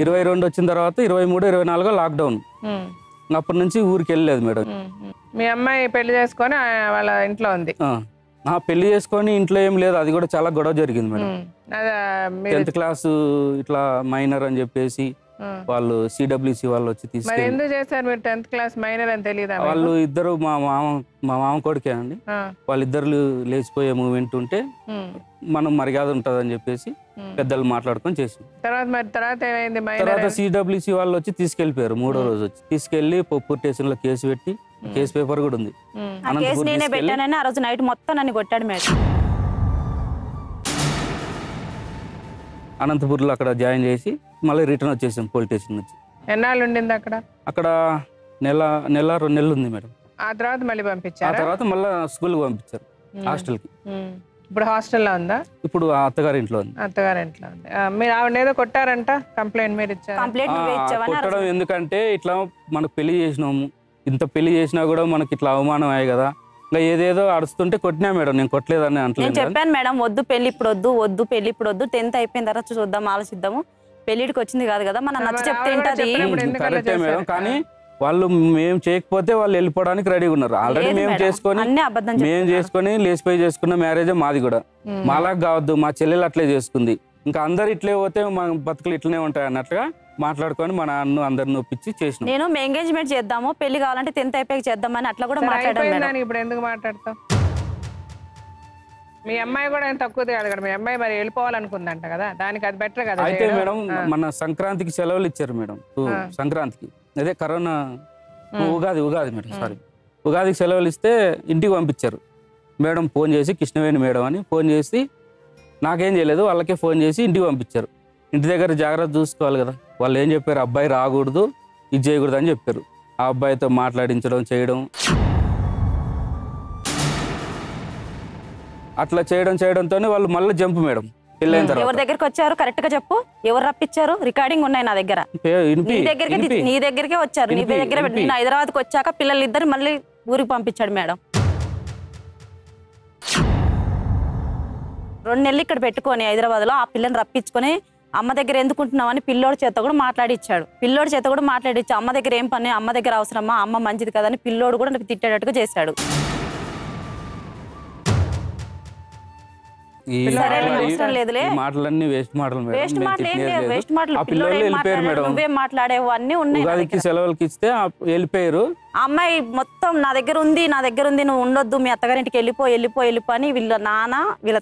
ఇరవై రెండు వచ్చిన తర్వాత ఇరవై మూడు ఇరవై నాలుగు లాక్డౌన్. అప్పటి నుంచి ఊరికి వెళ్ళలేదు మేడం. మీ అమ్మాయి పెళ్ళి చేసుకొని వాళ్ళ ఇంట్లో ఉంది. పెళ్ళి చేసుకొని ఇంట్లో ఏం లేదు అది కూడా చాలా గొడవ జరిగింది మేడం టెన్త్ క్లాస్ ఇట్లా మైనర్ అని చెప్పేసి. వాళ్ళు సిడబ్ల్యూసి వాళ్ళు వచ్చి తీసుకెళ్ళి అని? వాళ్ళు ఇద్దరు మా మామ మా మామ కొడుకే అండి వాళ్ళిద్దరు లేచిపోయే మూమెంట్ ఉంటే మనం మర్యాద ఉంటుందని చెప్పేసి. పెద్దలు మాట్లాడుకొని చేసి తర్వాత అని? సిడబ్ల్యూసి వాళ్ళు వచ్చి తీసుకెళ్ళిపోయారు మూడో రోజు వచ్చి తీసుకెళ్ళి పొప్పూర్ స్టేషన్లో కేసు పెట్టి కేసు పేపర్ కూడా ఉంది. ఆ కేసు అనంతపూర్ నేనే పెట్టానని ఆ రోజు నైట్ మొత్తం నన్ను కొట్టాడు మేడం. అనంతపూర్లో అక్కడ జాయిన్ చేసి మళ్ళీ రిటర్న్ వచ్చేసాం పోలీస్ స్టేషన్ నుంచి. ఎన్నాళ్ళు ఉండింది అక్కడ? అక్కడ నెల నెల రెండు నెలలు ఉంది మేడం. ఆ తర్వాత మళ్ళీ ఆ పంపించారా తర్వాత మళ్ళీ స్కూల్కి పంపించారు ఉమ్, హాస్టల్కి. ఉమ్. ఇప్పుడు హాస్టల్లో ఉందా? ఇప్పుడు ఆ అత్తగారి ఇంట్లో ఉంది. అత్తగారి ఇంట్లో ఉంది. ఆ, మీరు ఆవిడ ఏదో కొట్టారంట? కంప్లైంట్ మీరు ఇచ్చారు? కంప్లైంట్ ఆ, ఆ కొట్టడం ఎందుకంటే ఇట్లా మనకు పెళ్ళి చేసినాము. ఇంత పెళ్ళి చేసినా కూడా మనకి ఇట్లా అవమానం అయ్యాయి కదా ఇంకా ఏదేదో అడుస్తుంటే కొట్టినా మేడం నేను కొట్టలేదని నేను అంటలేదు. చెప్పాను మేడం వద్దు పెళ్ళి ఇప్పుడు వద్దు వద్దు పెళ్ళి ఇప్పుడు వద్దు టెన్త్ అయిపోయిన తర్వాత చూద్దాం ఆలోచిద్దాము పెళ్ళిడికి వచ్చింది కాదు కదా మన నచ్చ చెప్తే ఏంటది చెప్పినప్పుడు కరెక్టే మేడం? కానీ వాళ్ళు మేము చేయకపోతే వాళ్ళు వెళ్ళిపోవడానికి రెడీగా ఉన్నారు ఆల్రెడీ లేదు మేము మేడం. చేసుకొని అన్ని అబద్ధం మేము చెప్తున్నారు. చేసుకొని లేచిపోయి చేసుకున్న మ్యారేజ్ మాది కూడా ఉమ్. మాలా కావద్దు మా చెల్లెలు అట్లే చేసుకుంది ఇంకా అందరు ఇట్లే పోతే మా బతుకులు ఇట్లనే ఉంటాయి అన్నట్లుగా మాట్లాడుకొని మా నాన్న అందరిని ఒప్పించి చేసినాం నేను ఎంగేజ్మెంట్ చేద్దాము పెళ్ళి కావాలంటే టెన్త్ అయిపోయి చేద్దామని అట్లా కూడా మాట్లాడాను ఇప్పుడు ఎందుకు మాట్లాడతావు మీ అమ్మాయి కూడా ఏం తక్కువ అడగడు మీ అమ్మాయి మరి వెళ్ళిపోవాలనుకుందంట కదా దానికి అది బెటర్ కదా అయితే. మేడం. మన సంక్రాంతికి సెలవులు ఇచ్చారు మేడం. సంక్రాంతికి అదే corona. Ugadi Ugadi madam. Sorry ఉగాదికి సెలవులు ఇస్తే ఇంటికి పంపించారు మేడం ఫోన్ చేసి కృష్ణవేణి మేడం అని ఫోన్ చేసి నాకేం చేయలేదు వాళ్ళకే ఫోన్ చేసి ఇంటికి పంపించారు ఇంటి దగ్గర జాగ్రత్త చూసుకోవాలి కదా వాళ్ళు ఏం చెప్పారు? అబ్బాయి రాకూడదు ఇది చేయకూడదు అని చెప్పారు. ఆ అబ్బాయితో మాట్లాడించడం చేయడం. అట్లా చేయడం చేయడంతోనే వాళ్ళు మళ్ళీ జంప్ మేడం. పెళ్ళైన ఎవరి దగ్గరికి వచ్చారు? కరెక్ట్గా చెప్పు. ఎవరు రప్పించారు? రికార్డింగ్ ఉన్నాయి నా దగ్గర. నీ దగ్గరికి. నీ దగ్గరికే వచ్చారు. నీ దగ్గర. నేను హైదరాబాద్కి వచ్చాక పిల్లలు ఇద్దరు మళ్ళీ ఊరికి పంపించాడు మేడం. రెండు నెలలు ఇక్కడ పెట్టుకొని హైదరాబాద్లో ఆ పిల్లని రప్పించుకొని అమ్మ దగ్గర ఎందుకుంటున్నావు అని పిల్లోడి చేత కూడా మాట్లాడిచ్చాడు. పిల్లోడి చేత కూడా మాట్లాడిచ్చి అమ్మ దగ్గర ఏం పని అమ్మ దగ్గర అవసరమా అమ్మ మంచిది కదని పిల్లోడు కూడా నాకు తిట్టేటట్టుగా చేశాడు. మాటలన్నీ వేస్ట్ మాటలు వేస్ట్ ఏం లేవు. వేస్ట్ మాటలు వెళ్ళిపోయారు మేడం. నువ్వేం మాట్లాడేవు. అన్నీ ఉన్నాయి ఉగాదికి. సెలవులకి ఇస్తే వెళ్ళిపోయారు. అమ్మాయి మొత్తం నా దగ్గర ఉంది నా దగ్గర ఉంది నువ్వు ఉండొద్దు మీ అత్తగారింటికి వెళ్ళిపో వెళ్ళిపో వెళ్ళిపో అని వీళ్ళ నాన్న వీళ్ళ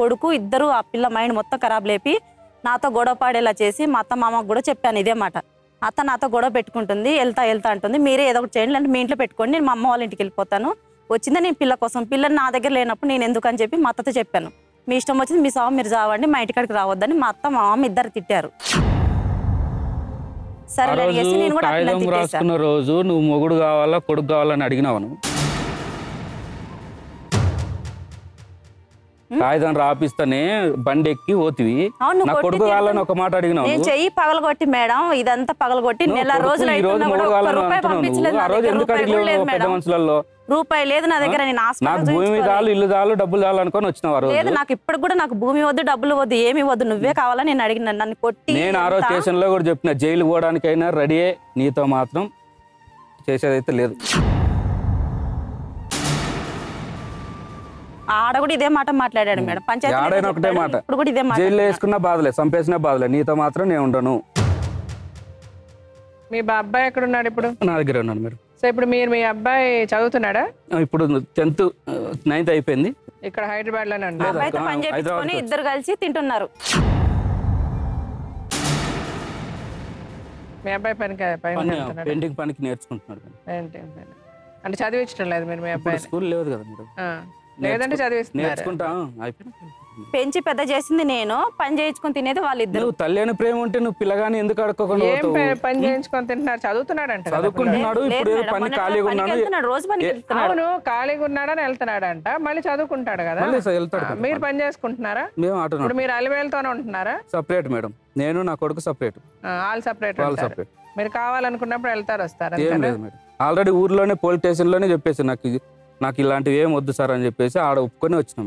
కొడుకు ఇద్దరు ఆ పిల్ల మైండ్ మొత్తం ఖరాబ్ లేపి నాతో గొడవ పాడేలా చేసి మా అత్త మామకు కూడా చెప్పాను ఇదే మాట. అత్త నాతో గొడవ పెట్టుకుంటుంది వెళ్తా వెళ్తా అంటుంది. మీరే ఏదో ఒకటి చేయండి అంటే మీ ఇంట్లో పెట్టుకోండి నేను మా అమ్మ వాళ్ళ ఇంటికి వెళ్ళిపోతాను. వచ్చిందే నేను పిల్ల కోసం పిల్లని నా దగ్గర లేనప్పుడు నేను ఎందుకు అని చెప్పి మా అత్తతో చెప్పాను. మీ ఇష్టం వచ్చింది మీ సాగు మీరు చావండి మా ఇంటికాడికి రావద్దని మా అత్త మా మామ ఇద్దరు తిట్టారు. సరే నేను కూడా రాసుకున్న రోజు నువ్వు మొగుడు కావాలా కొడుకు కావాలని అడిగినావు కాగితం రాపిస్తానే బండి ఎక్కి పోతివి నా కొడుకు కావాలని ఒక మాట నేను నువ్వు. చెయ్యి పగలగొట్టి మేడం ఇదంతా పగలగొట్టి నెల రోజులు ఆ రోజు ఎందుకు పెద్ద మనుషులలో? రూపాయి లేదు నా దగ్గర నేను నాకు భూమి. చాలు ఇల్లు చాలు డబ్బులు చాలు అనుకొని ఆ రోజు? లేదు నాకు ఇప్పుడు కూడా నాకు భూమి వద్దు డబ్బులు వద్దు ఏమి వద్దు. నువ్వే కావాలని నేను అడిగిన నన్ను కొట్టి నేను ఆ రోజు స్టేషన్లో కూడా చెప్పిన జైలు పోవడానికైనా రెడీయే నీతో మాత్రం చేసేదైతే లేదు. ఆడ కూడా ఇదే మాట మాట్లాడాడు మేడం. పంచాయతీ ఒకటే మాట. ఇప్పుడు కూడా ఇదే మాట జైల్లో వేసుకున్న బాధలే చంపేసిన బాధలే. నీతో మాత్రం నేను ఉండను. మీ అబ్బాయి ఎక్కడ ఉన్నాడు ఇప్పుడు? నా దగ్గర ఉన్నాను మేడం. సో ఇప్పుడు మీరు మీ అబ్బాయి చదువుతున్నాడా? ఇప్పుడు టెన్త్ నైన్త్ అయిపోయింది. ఇక్కడ హైదరాబాద్లోనే ఉన్నాడు హైదరాబాద్కి ఇద్దరు కలిసి తింటున్నారు. మీ అబ్బాయి పనికి? పెయింటింగ్ పనికి నేర్చుకుంటున్నాడు. అంటే చదివించడం లేదు మీరు మీ అబ్బాయి స్కూల్ లేదు కదా మేడం. లేదంటే చదివిస్తున్నారు. నేర్చుకుంటా. అయిపోయింది. పెంచి పెద్ద చేసింది నేను పని చేయించుకొని తినేది వాళ్ళిద్దరు. నువ్వు తల్లి అని ప్రేమ ఉంటే నువ్వు పిల్లగాని ఎందుకు అడుక్కోకుండా ఏం పోతావు? ప- పని చేయించుకొని తింటున్నారు? చదువుతున్నాడు అంట చదువుకుంటున్నాడు లేదు ఇప్పుడు ఏదో మేడం, పని మొన్నటి ఖాళీగా పనికి ఉన్నాడు. వెళ్తున్నాడు, రోజు పనికి ఏ- వెళ్తున్నాడు. అవును ఖాళీగా ఉన్నాడని వెళ్తున్నాడంట. మళ్ళీ చదువుకుంటాడు కదా. మళ్ళీ వెళ్తాడు ఆ, కదా మీరు పని. చేసుకుంటున్నారా? మేము మీరు అలివేలతోనే ఉంటున్నారా? Separate madam. నేను నా కొడుకు సపరేట్. ఆల్ సపరేట్ వాళ్ళు సపరేట్. మీరు కావాలనుకున్నప్పుడు వెళ్తారు వస్తారు ఏం అంతేనా? లేదు మేడం. ఆల్రెడీ ఊర్లోనే పోలీస్ స్టేషన్లోనే చెప్పేసి నాకు ఇది- నాకు ఇలాంటివి ఏం వద్దు సార్ అని చెప్పేసి ఆడ ఒప్పుకొని వచ్చినాం.